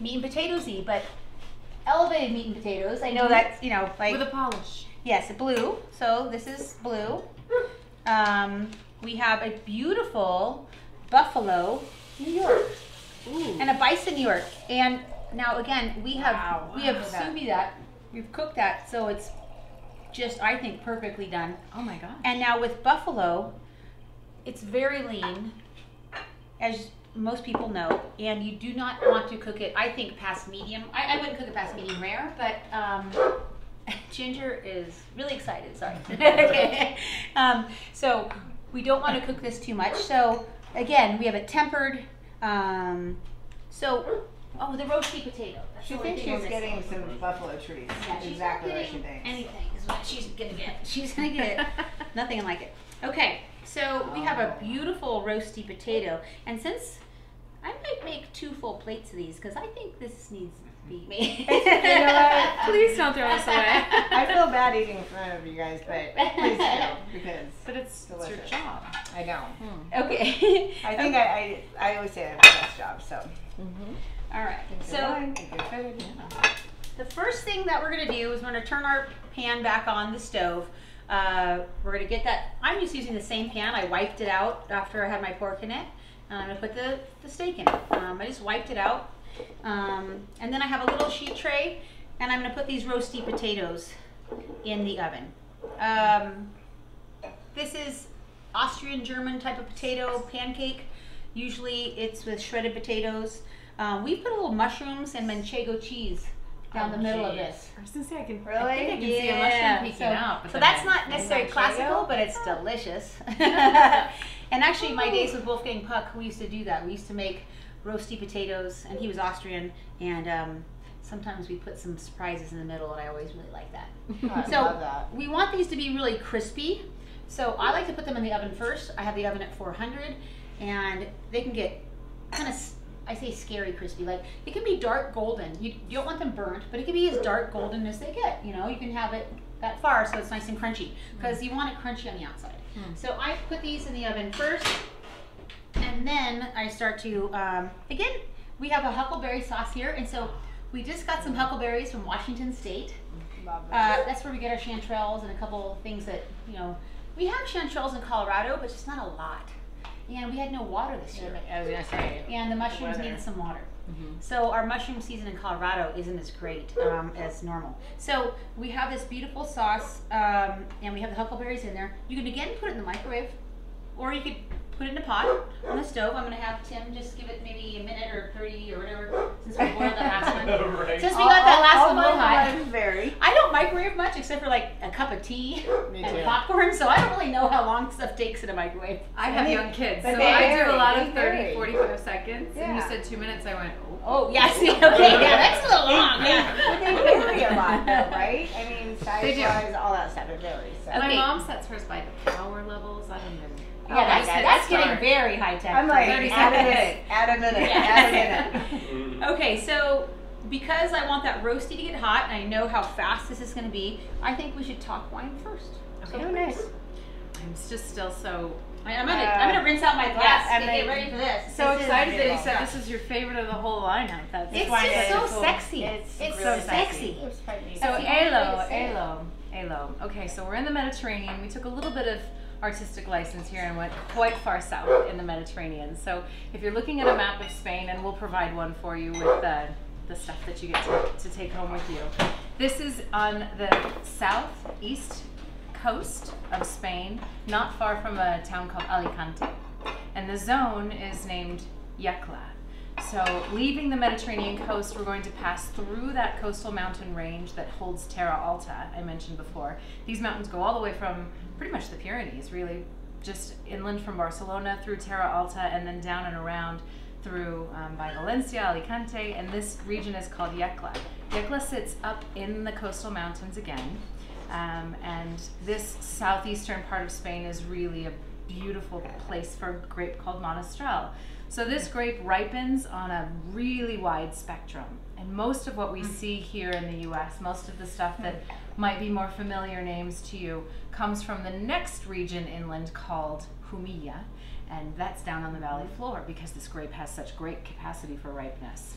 meat and potatoesy, but elevated meat and potatoes. I know that's, you know, like With a polish. Yes, blue. So this is blue. Um, we have a beautiful buffalo New York Ooh. and a bison New York. And now again, we have Wow, we have look that. sous vide that. We've cooked that, so it's just I think perfectly done. oh my god. And now with buffalo, it's very lean, as most people know, and you do not want to cook it. I think past medium. I, I wouldn't cook it past medium rare, but um, Ginger is really excited. Sorry. okay. Um, so we don't want to cook this too much. So again, we have it tempered. Um, so oh, the roasty potato. That's She thinks she's getting some buffalo treats. Yeah, she's exactly what she thinks. Anything is what she's gonna get. She's gonna get nothing like it. Okay, so we have a beautiful roasty potato, and since I might make two full plates of these because I think this needs to be made. You know what? Please don't throw us away. I feel bad eating in front of you guys, but please do because But it's, it's your Delicious. job. I know. Okay. I think I, I, I always say I have the best job. So All right. Drink your So wine, drink your the first thing that we're gonna do is we're gonna turn our pan back on the stove. Uh, we're gonna get that. I'm just using the same pan. I wiped it out after I had my pork in it. And I'm gonna put the, the steak in it. Um, I just wiped it out. Um, and then I have a little sheet tray, and I'm gonna put these roasty potatoes in the oven. Um, this is Austrian German type of potato pancake. Usually it's with shredded potatoes. Um, we put a little mushrooms and manchego cheese down Oh, the middle of geez. this. I was gonna say I can. I Really? think I can see a mushroom peeking so, out. So that's I- not necessarily classical, but it's delicious. and actually, my days with Wolfgang Puck, we used to do that. We used to make roasty potatoes, and he was Austrian, and um, sometimes we put some surprises in the middle, and I always really like that. I So love that. we want these to be really crispy. So I like to put them in the oven first. I have the oven at 400, and they can get kind of, I say scary crispy. Like it can be dark golden. You, you don't want them burnt, but it can be as dark golden as they get. You know, you can have it that far so it's nice and crunchy because you want it crunchy on the outside. Mm. So I put these in the oven first, and then I start to um, again. We have a huckleberry sauce here, and so we just got some huckleberries from Washington State. Uh, that's where we get our chanterelles and a couple things that you know. We have chanterelles in Colorado, but just not a lot. And we had no water this year. I was gonna say. And the mushrooms needed some water. Mhm. So our mushroom season in Colorado isn't as great um, as normal. So we have this beautiful sauce, um, and we have the huckleberries in there. You can again put it in the microwave, or you could put it in a pot on the stove. I'm gonna have Tim just give it maybe a minute or thirty or whatever since we boiled that last one. right. Since we got that last one a little hot. Very. I don't microwave much except for like a cup of tea Me and too. popcorn, so I don't really know how long stuff takes in a microwave. I have they- young kids, so they I do a lot of 30, 45 seconds. And you said two minutes. I went, oh. Oh, yeah, see, okay, yeah, that's a little long. But Yeah. they vary a lot, though, right? I mean, size They do. wise, all that stuff it varies. So. Okay. My mom sets hers by the power levels. I don't even. Yeah, Oh my that's, God, that's that's getting very high tech. I'm like, 30 add a minute, add a minute, add a minute. Mm. Okay, so because I want that roasty to get hot and I know how fast this is going to be, I think we should talk wine first. Okay, oh, nice. I'm just still so I- I'm gonna I'm gonna rinse out my glass yeah, and and get ready for this. so This excited that you said this is your favorite of the whole lineup. That's It's wine just is so cool. sexy. It's, It's really so sexy. sexy. It's So That's the only Alo, to say it. Alo, Alo. Okay, so we're in the Mediterranean. We took a little bit of artistic license here and went quite far south in the Mediterranean. So if you're looking at a map of Spain, and we'll provide one for you with the, the stuff that you get to, to take home with you. This is on the southeast coast of Spain, not far from a town called Alicante. And the zone is named Yecla. So, leaving the Mediterranean coast, we're going to pass through that coastal mountain range that holds Terra Alta, I mentioned before. These mountains go all the way from pretty much the Pyrenees, really, just inland from Barcelona through Terra Alta and then down and around through um, by Valencia, Alicante, and this region is called Yecla. Yecla sits up in the coastal mountains again, um, and this southeastern part of Spain is really a beautiful place for a grape called Monastrell. So this grape ripens on a really wide spectrum. And most of what we mm. see here in the US, most of the stuff mm. that might be more familiar names to you, comes from the next region inland called Jumilla. And that's down on the valley floor because this grape has such great capacity for ripeness.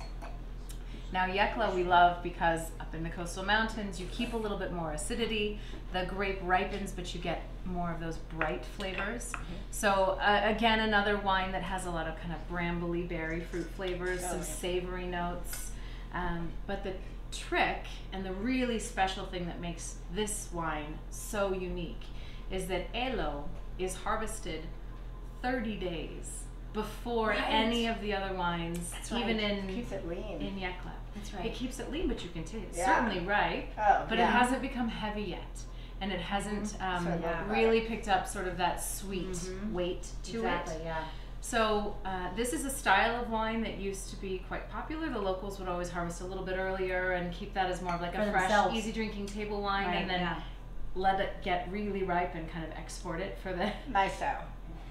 Now, Yecla we love because up in the coastal mountains, you keep a little bit more acidity. The grape ripens, but you get more of those bright flavors. Mm-hmm. So, uh, again, another wine that has a lot of kind of brambly berry fruit flavors, Oh, some savory notes. Um, but the trick and the really special thing that makes this wine so unique is that Elo is harvested 30 days before Right. any of the other wines, That's even right. in Keeps it lean. in Yecla. That's right. It keeps it lean, but you can taste it's Yeah. certainly ripe, oh, but yeah. it hasn't become heavy yet, and it hasn't um, So I love that. really picked up sort of that sweet Mhm. weight to exactly, it. yeah. So uh, this is a style of wine that used to be quite popular. The locals would always harvest a little bit earlier and keep that as more of like For a fresh, themselves. easy drinking table wine, Right, and then yeah. let it get really ripe and kind of export it for the. Nice though.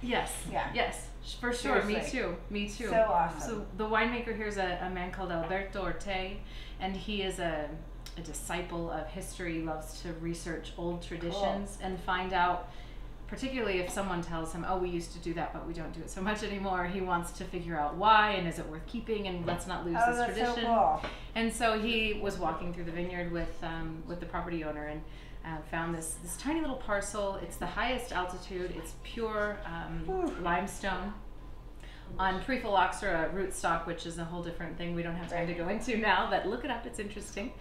Yes. Yeah. Yes. For sure. Me too. Me too. So awesome. So the winemaker here is a, a man called Alberto Orte, and he is a, a disciple of history. Loves to research old traditions and find out particularly if someone tells him, "Oh, we used to do that, but we don't do it so much anymore," he wants to figure out why and is it worth keeping and let's not lose Oh, this that's tradition. so cool. And so he was walking through the vineyard with um, with the property owner and uh, found this this tiny little parcel. It's the highest altitude. It's pure um, limestone on pre-phylloxera rootstock, which is a whole different thing we don't have time to go into now. But look it up; it's interesting.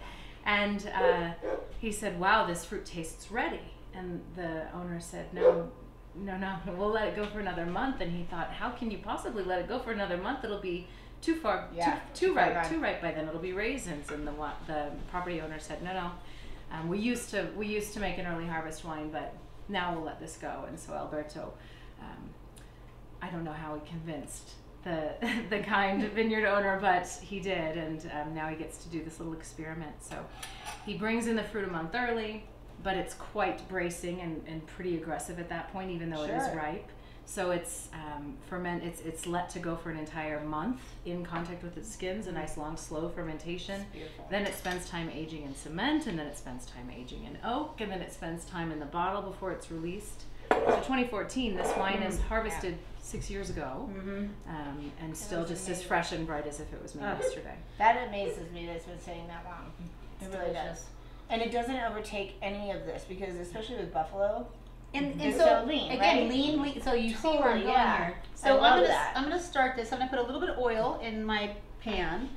And uh, he said, "Wow, this fruit tastes ready." And the owner said, "No." No, no, we'll let it go for another month. And he thought, how can you possibly let it go for another month? It'll be too far, Yeah, too, too too ripe, too ripe by then. It'll be raisins. And the the property owner said, no, no. Um, we used to we used to make an early harvest wine, but now we'll let this go. And so Alberto, um, I don't know how he convinced the the kind vineyard owner, but he did, and um, now he gets to do this little experiment. So he brings in the fruit a month early, but it's quite bracing and, and pretty aggressive at that point, even though it is ripe. So it's um, ferment. It's it's let to go for an entire month in contact with its skins, a nice long slow fermentation. Then it spends time aging in cement, and then it spends time aging in oak, and then it spends time in the bottle before it's released. So 2014, this wine is harvested six years ago, Mm-hmm. um, and still was just as fresh and bright as if it was made Oh. yesterday. That amazes me that it's been sitting that long. It really does. And it doesn't overtake any of this because especially with buffalo. And, and It's so, so lean, again, right? lean, lean. So you see where I'm Totally, going yeah. here. So I'm gonna that. I'm gonna start this. I'm gonna put a little bit of oil in my pan,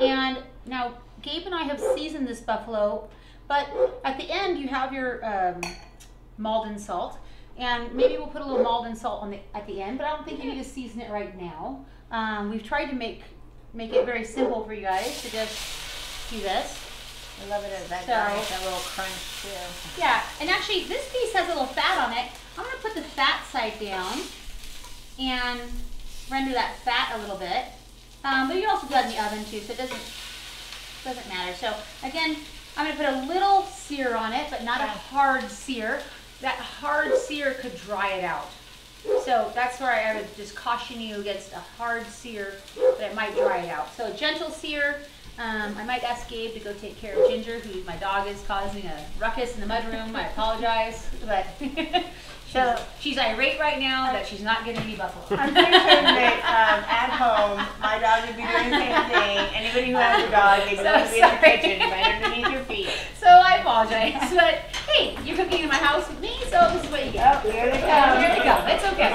and now Gabe and I have seasoned this buffalo, but at the end you have your um, Maldon salt, and maybe we'll put a little Maldon salt on the at the end. But I don't think you need to season it right now. Um, we've tried to make make it very simple for you guys to just do this. I love it as that So- garnish, that little crunch too. Yeah, and actually this piece has a little fat on it. I'm gonna put the fat side down and render that fat a little bit. Um, but you can also do that in the oven too, so it doesn't doesn't matter. So again, I'm gonna put a little sear on it, but not a hard sear. That hard sear could dry it out. So that's where I would just caution you against a hard sear that it might dry it out. So a gentle sear. Um, I might ask Gabe to go take care of Ginger, who my dog is causing a ruckus in the mudroom. I apologize, but So- she's irate right now that she's not getting any buffalo. I'm picturing that um, at home, my dog would be doing the same thing. Anybody who has a dog, they So go to be in the sorry. kitchen, right underneath your feet. So I apologize, but hey, you're cooking in my house with me, so this is what you get. Oh, here they come. here they go. It's okay.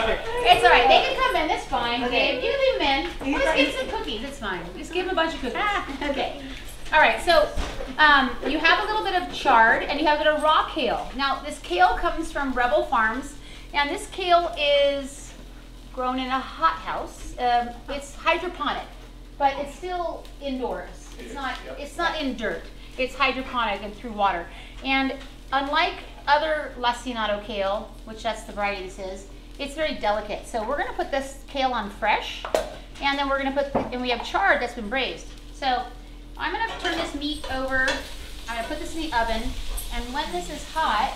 It's all right. They can come in. It's fine. Okay. Gabe, you leave them in. He's We'll just right. give them some cookies. It's fine. Just give them a bunch of cookies. Okay. All right. So um, you have a little bit of chard and you have a bit of raw kale. Now this kale comes from Rebel Farms, and this kale is grown in a hothouse. Um, it's hydroponic, but it's still indoors. It's not. It's not in dirt. It's hydroponic and through water. And unlike other lacinato kale, which that's the variety this is, it's very delicate. So we're gonna put this kale on fresh, and then we're gonna put, and we have chard that's been braised. So I'm gonna turn this meat over. I'm gonna put this in the oven, and when this is hot,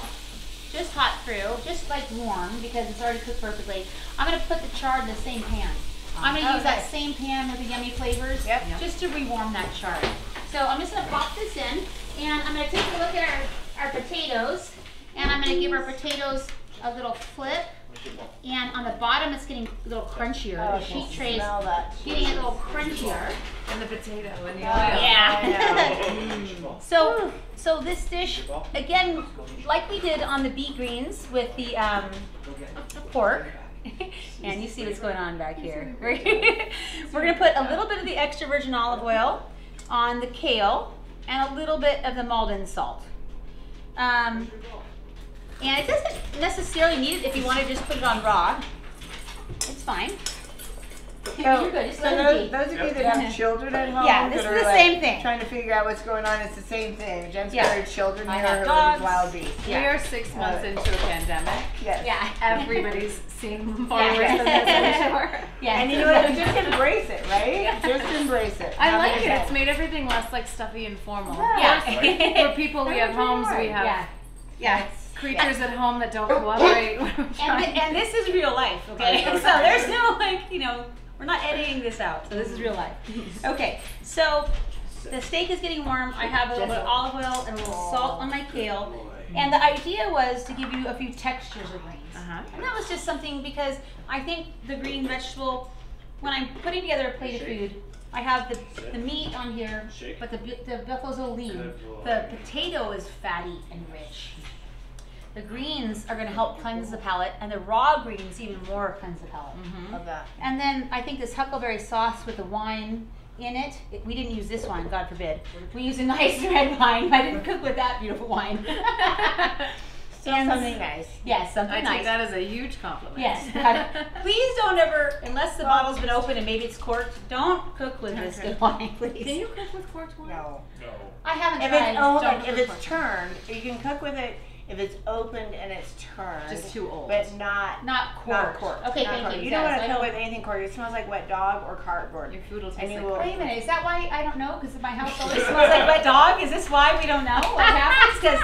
just hot through, just like warm because it's already cooked perfectly. I'm gonna put the chard in the same pan. I'm gonna oh, use that same pan with the yummy flavors, Yep. just to rewarm that char. So I'm just gonna pop this in, and I'm gonna take a look at our, our potatoes, and I'm gonna give our potatoes a little flip. And on the bottom, it's getting a little crunchier. Oh, the I sheet can trays getting a little crunchier. And the potato and the Oh, oil. Yeah. So, so this dish again, like we did on the bee greens with the um, pork. and you see what's going on back here. We're, we're gonna put a little bit of the extra virgin olive oil on the kale and a little bit of the Maldon salt. Um, and it doesn't necessarily need it if you want to just put it on raw. It's fine. You're good. Just So those, those of you that have children at home Yeah, this that is are the like same thing. trying to figure out what's going on, it's the same thing. Jen's Yeah. got her children I here have dogs. wild beasts. We are six uh, months into a pandemic. Yes. Yeah. Everybody's seeing forward Yeah. to this, I'm sure. Yeah. And you know what? Just embrace it, right? Just embrace it. I like it. It's made everything less like stuffy and formal. Yeah. For people, we have homes, we have Yeah. Yeah. Creatures at home that don't cooperate. And, and this is real life, okay? So there's no like, you know, we're not editing this out. So this is real life. Okay, so the steak is getting warm. I have a little bit of olive oil and a little salt on my kale. And the idea was to give you a few textures of greens. Uh-huh. And that was just something because I think the green vegetable, when I'm putting together a plate of food, I have the, the meat on here, but the, bu- the buffalo's a lean. The potato is fatty and rich. The greens are going to help cleanse the palate, and the raw greens even more cleanse the palate. Mm-hmm. Love that. And then I think this huckleberry sauce with the wine in it, it- we didn't use this wine, God forbid. We used a nice red wine. I didn't cook with that beautiful wine. Still And- something nice. Yes, something I nice. take that as a huge compliment. Yes. Please don't ever, unless the bottle's been opened and maybe it's corked, don't cook with this good wine, please. Can you cook with corked wine? No. No. I haven't If tried. it's oh, Don't like if it's turned, you can cook with it if it's opened and it's turned. Just too old. But not not corked. not corked. Okay, Not thank corked. you. You don't Yes, want I to cook with anything corked. It smells like wet dog or cardboard. Your food will taste And you like will- corn. Wait a minute, is that why I don't know? Because my house always smells like wet dog? Is this why we don't know what happens? Because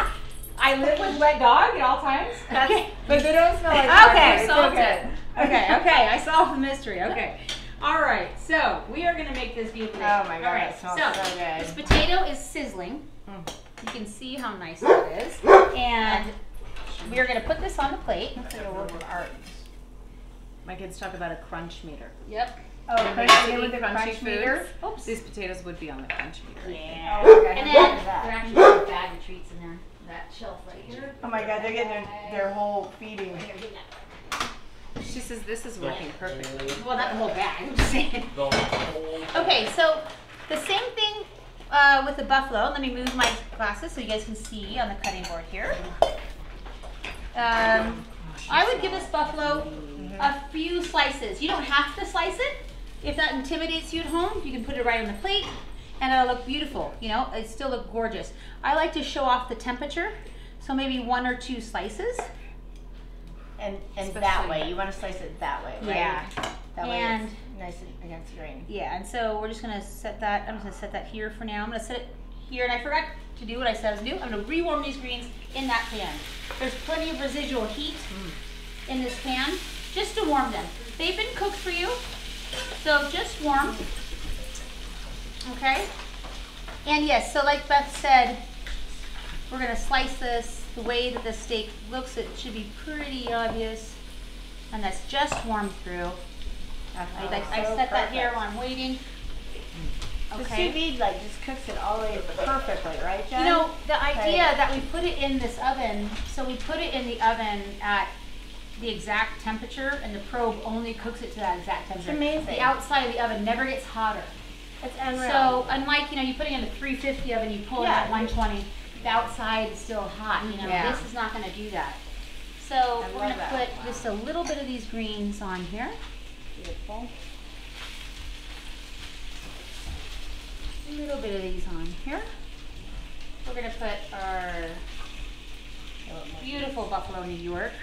I live with wet dog at all times? Okay. But they don't smell like Okay, cardboard. so It's okay. Okay, okay, I solved the mystery. Okay. All right, so we are gonna make this beautiful. Oh my God, All right, it smells so, so good. This potato is sizzling. Mm. You can see how nice that is. And we are gonna put this on the plate. It's like a work of art. My kids talk about a crunch meter. Yep. Oh, When crunch eat with the crunchy crunch foods, meter. Oops. These potatoes would be on the crunch meter. Yeah. Oh, okay. And then at that. there actually is a bag of treats in there. That shelf right here. Oh my God, they're getting their, their whole feeding. She says this is working perfectly. Well, not the whole bag. I'm just saying. Okay, so the same thing uh, with the buffalo. Let me move my glasses so you guys can see on the cutting board here. Um, I would give this buffalo a few slices. You don't have to slice it. If that intimidates you at home, you can put it right on the plate and it'll look beautiful. You know, it still look gorgeous. I like to show off the temperature, so maybe one or two slices. And and that way, you want to slice it that way, right? Yeah. That way And- it's nice against the grain. Yeah, and so we're just gonna set that, I'm just gonna set that here for now. I'm gonna set it here, and I forgot to do what I said I was gonna do. I'm gonna rewarm these greens in that pan. There's plenty of residual heat in this pan, just to warm them. They've been cooked for you, so just warm. Okay? And yes, so like Beth said, we're gonna slice this the way that the steak looks. It should be pretty obvious. And that's just warmed through. I, like, I so set that here while I'm waiting. The sous vide like just cooks it all the way perfectly, right, Jen? You know, the idea Okay. that we put it in this oven, so we put it in the oven at the exact temperature and the probe only cooks it to that exact temperature. It's amazing. The outside of the oven never gets hotter. it's unreal. So unlike, you know, you put it in a 350 oven, you pull it Yeah. at 120, the outside is still hot, you know, Yeah. this is not gonna do that. So I we're gonna that. put just a little bit of these greens on here. Beautiful. A little bit of these on here. We're gonna put our beautiful Buffalo New York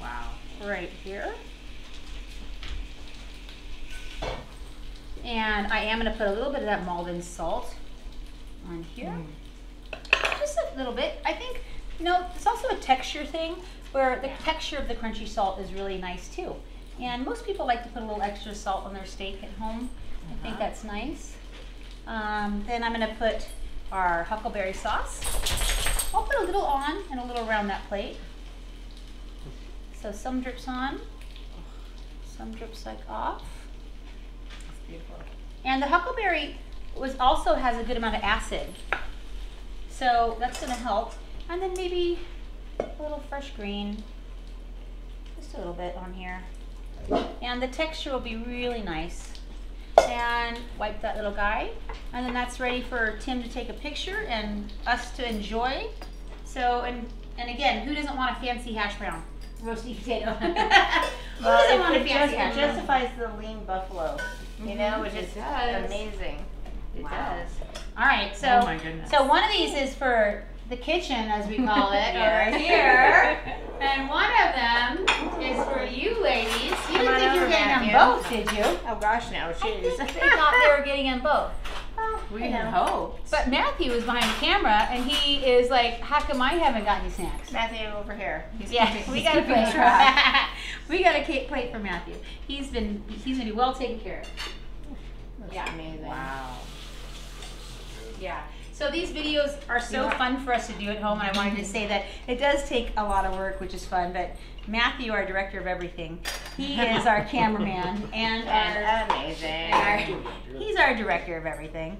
Wow. right here. And I am gonna put a little bit of that Maldon salt on here. Mm. Just a little bit. I think, you know, it's also a texture thing where the texture of the crunchy salt is really nice too. And most people like to put a little extra salt on their steak at home. I think that's nice. Um, then I'm gonna put our huckleberry sauce. I'll put a little on and a little around that plate. So some drips on, some drips like off. It's beautiful. And the huckleberry was also has a good amount of acid. So that's gonna help. And then maybe a little fresh green. Just a little bit on here. And the texture will be really nice. And wipe that little guy. And then that's ready for Tim to take a picture and us to enjoy. So and and again, who doesn't want a fancy hash brown? Roasty potato. who Well, doesn't it, want a fancy just, hash it brown? justifies the lean buffalo, you know, mm-hmm. which It is does. amazing. It Wow. does. All right, oh so oh my goodness. so one of these is for the kitchen, as we call it, Yeah. over here, and one of them is for you ladies. You Come didn't think you were over, getting them both, did you? Oh gosh, no, I think jeez. they thought they were getting them both. we you know. had hoped. But Matthew is behind the camera, and he is like, "How come I haven't got any snacks?" Matthew over here. He's Yeah, keeping- we got a plate. we got a cake plate for Matthew. He's been he's gonna be well taken care of. That's Yeah. amazing. wow. Yeah. So these videos are so fun for us to do at home, and I wanted to say that it does take a lot of work, which is fun. But Matthew, our director of everything, he is our cameraman and our, amazing. our he's our director of everything.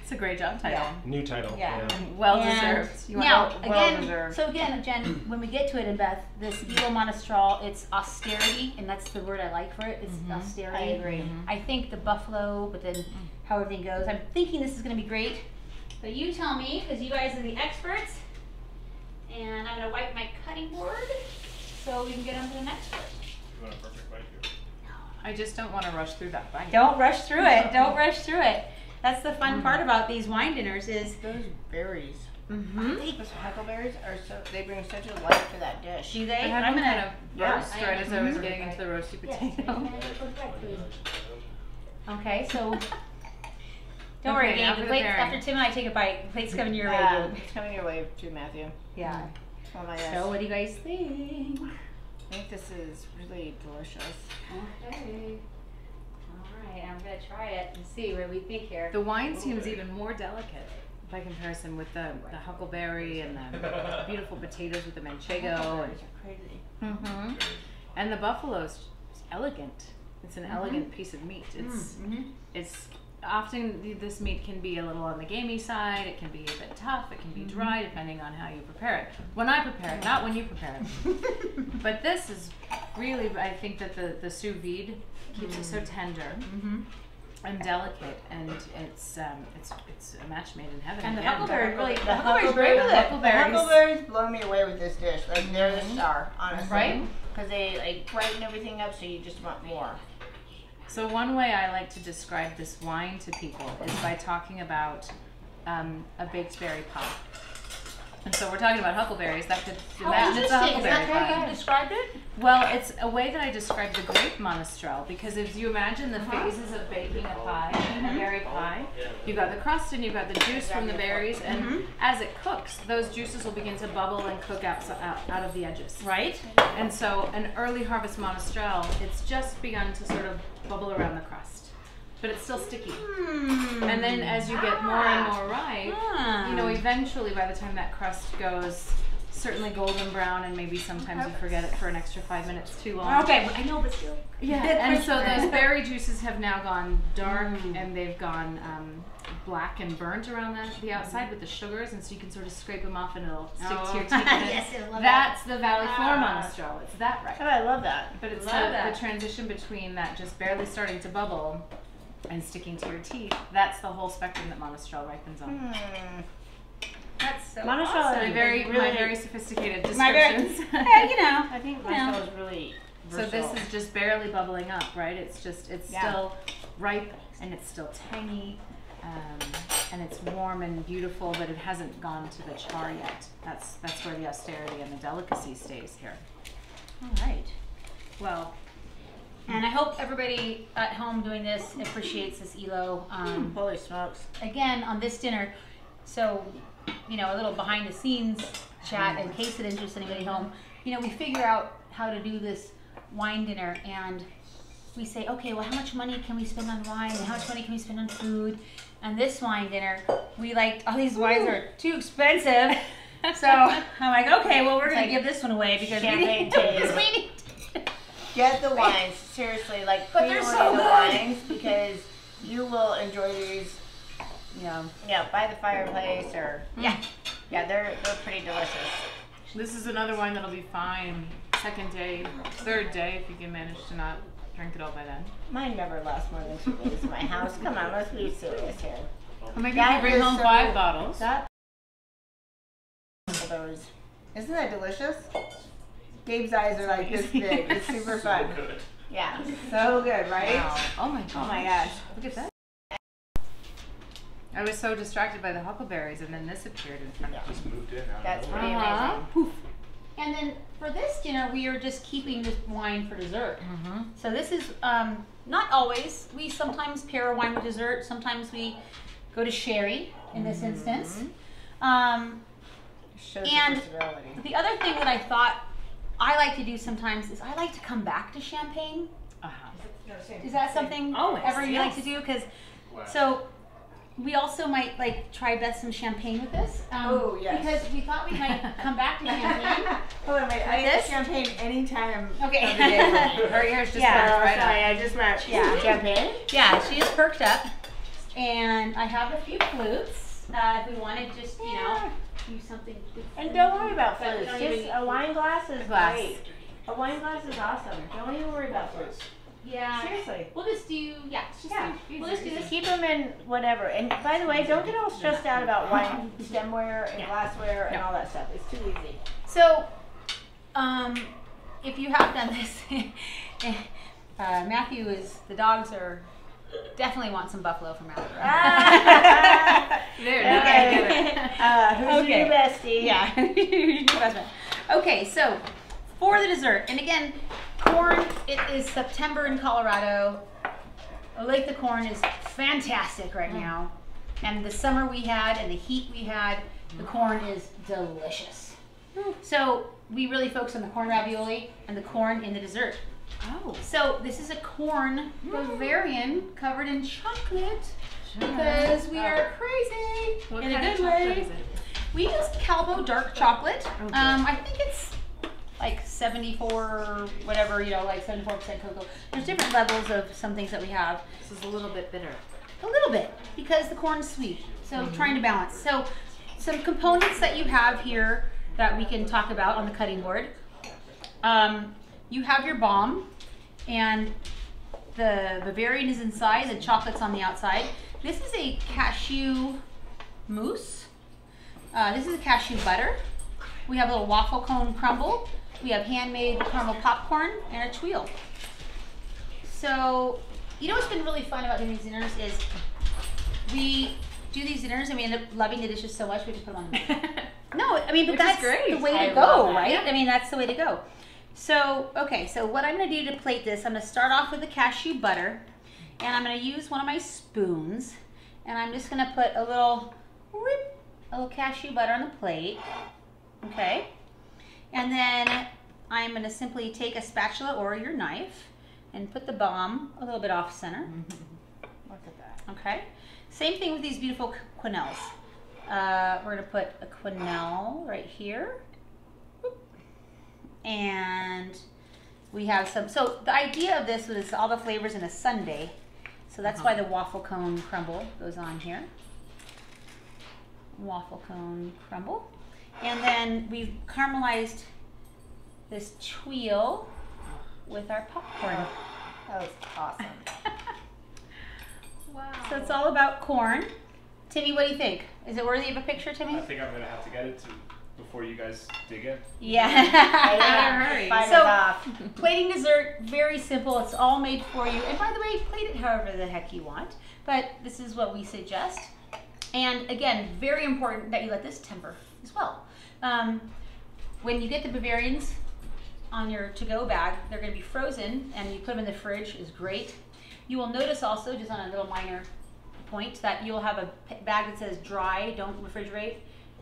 It's a great job title. New title. Yeah. Well And deserved. You now, well again, deserved. so again, Jen, when we get to it and Beth, this Elo Monastrell, it's austerity, and that's the word I like for it. It's Mhm. I austerity. agree. I think the buffalo, but then how everything goes. I'm thinking this is going to be great. But you tell me, because you guys are the experts. And I'm going to wipe my cutting board so we can get on to the next one. You want a perfect bite here? I just don't want to rush through that bite. Don't rush through it. Don't rush through it. That's the fun part about these wine dinners is Those berries. mm-hmm. Those huckleberries are so they bring such a life to that dish. Do they? I had I'm gonna kind of Yeah. burst right as I was Mhm. getting into the roasty Yes, potato. Okay, so don't worry, Okay, now Gabe. for The the plates, after Tim and I take a bite, the plate's coming your way, Yeah, Gabe. it's coming your way too, Matthew. Yeah. Oh my gosh. So what do you guys think? I think this is really delicious. Okay. All right, I'm gonna try it and see what we think here. The wine seems even more delicate by comparison with the, the huckleberry and the beautiful potatoes with the manchego and, These are crazy. hmm and the buffalo's elegant. It's an elegant piece of meat. It's Mm-hmm. it's often this meat can be a little on the gamey side. It can be a bit tough. It can be dry depending on how you prepare it. When I prepare it, not when you prepare it. But this is really, I think that the, the sous vide keeps it so tender mm-hmm. and delicate, and it's um, it's it's a match made in heaven. And the again. huckleberry really, the The huckleberry's great with it. huckleberries. The huckleberries blow me away with this dish. Like they're the star, honestly. Right? Because they like brighten everything up, so you just want more. So one way I like to describe this wine to people is by talking about um, a baked berry pie. And so we're talking about huckleberries. That could How imagine it's a interesting. Is that huckleberry how pie. you described it? Well, it's a way that I describe the grape monastrell because if you imagine the Uh-huh. phases of baking a pie, Mm-hmm. a berry pie, you've got the crust and you've got the juice from the berries, and Mm-hmm. as it cooks, those juices will begin to bubble and cook out, out, out of the edges. Right. And so, an early harvest monastrell, it's just begun to sort of bubble around the crust, but it's still sticky. Hmm. And then, as you get more and more ripe, Ah. you know, eventually by the time that crust goes certainly golden brown, and maybe sometimes you forget it for an extra five minutes too long. Okay, I know, but still. Yeah, and so those berry juices have now gone dark Mm. and they've gone um, black and burnt around the, the outside with the sugars, and so you can sort of scrape them off and it'll stick Oh. to your teeth. Yes, I love That's the Valley Floor Ah. Monastrell. It's that right. Oh, I love that. But it's Love the, that. the transition between that just barely starting to bubble and sticking to your teeth. That's the whole spectrum that Monastrell ripens on. Hmm. That's so Monastrell awesome. My very, my really- very sophisticated My very- you know. I think Yeah. Monastrell is really So this is just barely bubbling up, right? It's just it's Yeah. still ripe and it's still tangy, um, and it's warm and beautiful, but it hasn't gone to the char yet. That's that's where the austerity and the delicacy stays here. All right. Well, And I hope everybody at home doing this appreciates this Elo. Um, Holy smokes. again, on this dinner, so, you know, a little behind the scenes chat in case it interests anybody home. You know, we figure out how to do this wine dinner and we say, okay, well, how much money can we spend on wine and how much money can we spend on food? And this wine dinner, we like, all these wines are too expensive. So I'm like, okay, well, we're It's gonna give this one away because we champagne need, because we need Get the wines. Seriously, like But they're pre-order so the good. wines because you will enjoy these. Yeah. Yeah, by the fireplace or Yeah. yeah, they're they're pretty delicious. this is another wine that'll be fine second day, third day if you can manage to not drink it all by then. Mine never lasts more than two days in my house. Come on, let's be serious here. Or maybe That if you bring home so- five bottles. That those. Isn't that delicious? Gabe's eyes are like this big. It's super fun. Good. Yeah, so good, right? Wow. Oh my gosh. Oh my gosh. Look at that. I was so distracted by the huckleberries, and then this appeared in front of me. Just moved in. out That's nowhere. pretty Uh-huh. amazing. Poof. And then for this dinner, we are just keeping this wine for dessert. Mm-hmm. So this is um, not always. We sometimes pair a wine with dessert. Sometimes we go to sherry in this instance. Um, Shows And- the the other thing that I thought I like to do sometimes is I like to come back to champagne. Uh-huh. Is that something Always, ever you like to do? Because Wow. so we also might like try best some champagne with this. Um, Oh, yes. Because we thought we might come back to champagne. Hold on, wait. I This? have champagne anytime. Okay. of the day. Her ears just Yeah. Oh, right sorry. I just went. Yeah. champagne. yeah, she is perked up, and I have a few flutes. Uh, if we wanted just you know do something. And don't worry about But flutes. Just even- a wine glass is Glass. great. A wine glass is awesome. Don't even worry about flutes. Yeah. Seriously. We'll just do yeah. Just Yeah. do, we'll just do this. Keep them in whatever. And by the way, don't get all stressed out about wine stemware and Yeah. glassware and No. all that stuff. It's too easy. So, um, if you have done this, uh, Matthew is the dogs are definitely want some buffalo from Matthew. Ah. There, Okay. now I get it. Uh, who's Okay. your bestie? Yeah. Your best friend. Okay, so for the dessert, and again, corn. It is September in Colorado. Lake the Corn is fantastic right now, and the summer we had and the heat we had, the corn is delicious. So we really focus on the corn ravioli and the corn in the dessert. Oh. So this is a corn Bavarian covered in chocolate because we are crazy What in a good way. We use Callebaut dark chocolate. Oh, um, I think it's like 74, whatever, you know, like 74% cocoa. There's different levels of some things that we have. This is a little bit bitter. A little bit because the corn's sweet. So trying to balance. So some components that you have here that we can talk about on the cutting board. Um, you have your bomb and the Bavarian is inside, the chocolate's on the outside. This is a cashew mousse. Uh, this is a cashew butter. We have a little waffle cone crumble. We have handmade caramel popcorn and a tuile. So, you know what's been really fun about doing these dinners is we do these dinners and we end up loving the dishes so much we just put them on the menu. No, I mean, but Which that's great. the way I to go, that. right? I mean, that's the way to go. So, okay, so what I'm going to do to plate this, I'm going to start off with the cashew butter, and I'm going to use one of my spoons, and I'm just going to put a little, whoop, a little cashew butter on the plate, okay? And then I'm going to simply take a spatula or your knife and put the bomb a little bit off center. Look at that. Okay. Same thing with these beautiful quenelles. Uh, we're gonna put a quenelle right here. And we have some. So the idea of this was all the flavors in a sundae. So that's why uh-huh. the waffle cone crumble goes on here. Waffle cone crumble, and then we've caramelized this tuile with our popcorn. That was awesome. Wow. So it's all about corn. Timmy, what do you think? Is it worthy of a picture, Timmy? I think I'm gonna have to get it to before you guys dig in. Yeah. hurry. Fight So- it off. Plating dessert, very simple. It's all made for you. And by the way, plate it however the heck you want. But this is what we suggest. And again, very important that you let this temper as well. Um, when you get the Bavarians on your to-go bag, they're going to be frozen, and you put them in the fridge is great. You will notice also, just on a little minor point, that you'll have a bag that says dry, don't refrigerate,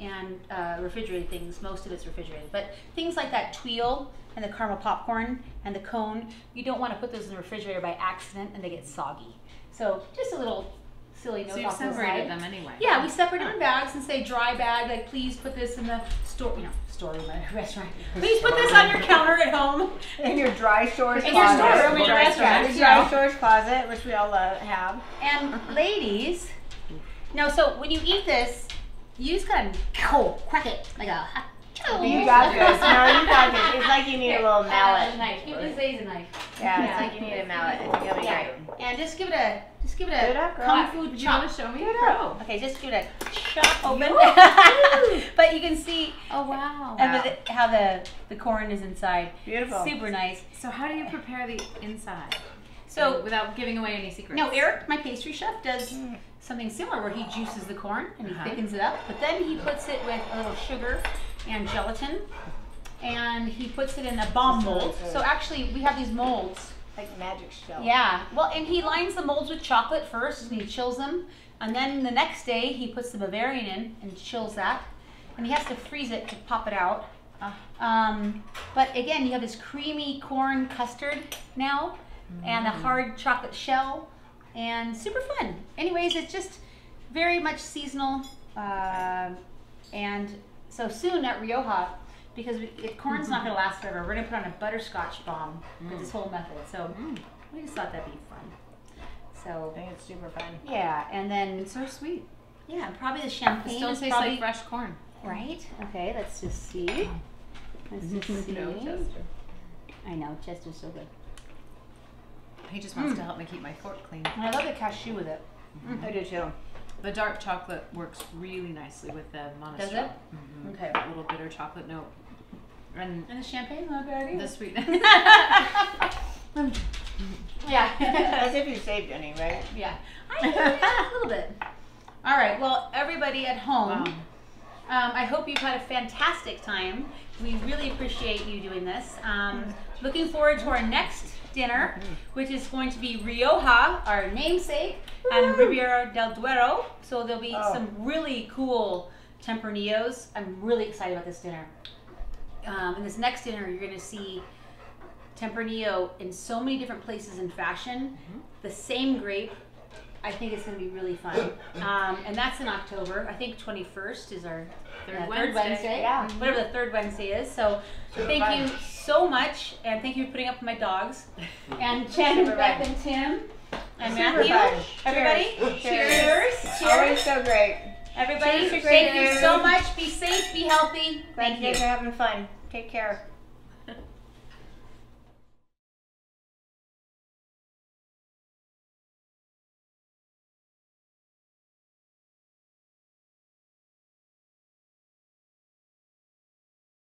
and uh, refrigerated things. Most of it's refrigerated, but things like that tuile and the caramel popcorn and the cone, you don't want to put those in the refrigerator by accident and they get soggy. So just a little silly note So you've off to the separated them anyway. Yeah, we separate them in bags and say dry bag, like please put this in the store, you know, store in my restaurant. Please put this on your counter at home. In your dry storage In your closet. storeroom in your restaurant, storage- you Dry know. storage closet, which we all uh, have. And ladies, no, so when you eat this, you just gotta crack it like a hot. You got this. No, you got this. It's like you need a little Uh, mallet. knife. You can say a knife. Yeah, Yeah. it's like you need a mallet. I think it'll be Yeah. great. And just give it a, just give it a it up, girl. kung fu Did you want chop. to show me? Give it Pro. Okay, just give it a chop open. Yoo-hoo. but you can see Oh wow. uh, the- how the the corn is inside. Beautiful. Super nice. So how do you prepare the inside? So without giving away any secrets. no, Eric, my pastry chef, does Mm. Something similar where he juices the corn and he Uh-huh. thickens it up, but then he puts it with a little sugar and gelatin, and he puts it in a bomb mold. So actually, we have these molds. Like magic shell. Yeah. Well, and he lines the molds with chocolate first, and he chills them, and then the next day he puts the Bavarian in and chills that, and he has to freeze it to pop it out. Ah. Um, but again, you have this creamy corn custard now, and a hard chocolate shell, and super fun. Anyways, it's just very much seasonal, um and so soon at Rioja, because we, it, corn's not going to last forever. We're going to put on a butterscotch bomb with this whole method. So Mm. we just thought that'd be fun. So I think it's super fun. yeah, and then It's so sweet. yeah, probably the It champagne still is tastes probably like fresh corn. right. Okay, let's just see. Let's just see. I know Chester's so good. He just wants Mm. to help me keep my fork clean. And I love the cashew with it. I do too. The dark chocolate works really nicely with the Does Monastrell. it? Mhm. Okay. That little bitter chocolate note. And And the champagne, not bad the sweetness. yeah. As if you saved any, right? Yeah, I yeah, a little bit. All right, well, everybody at home, Wow. um, I hope you've had a fantastic time. We really appreciate you doing this. Um, looking forward to our next dinner, which is going to be Rioja, our namesake, and Ribera del Duero. So there'll be Oh. some really cool Tempranillos. I'm really excited about this dinner. Um, in this next dinner, you're going to see Tempranillo in so many different places in fashion. The same grape. I think it's going to be really fun. Um, and that's in October. I think 21st is our Third uh, Wednesday. third Wednesday. Yeah. Whatever the third Wednesday is. So Super thank fun. you so much. And thank you for putting up with my dogs. And Jen, Super and Beth, fun. and Tim. And Super Matthew. fun. Everybody. Cheers. Cheers. Cheers. Cheers. Always so great. Everybody, Cheers. thank you so much. Be safe, be healthy. Glad Thank you guys you. are having fun. Take care.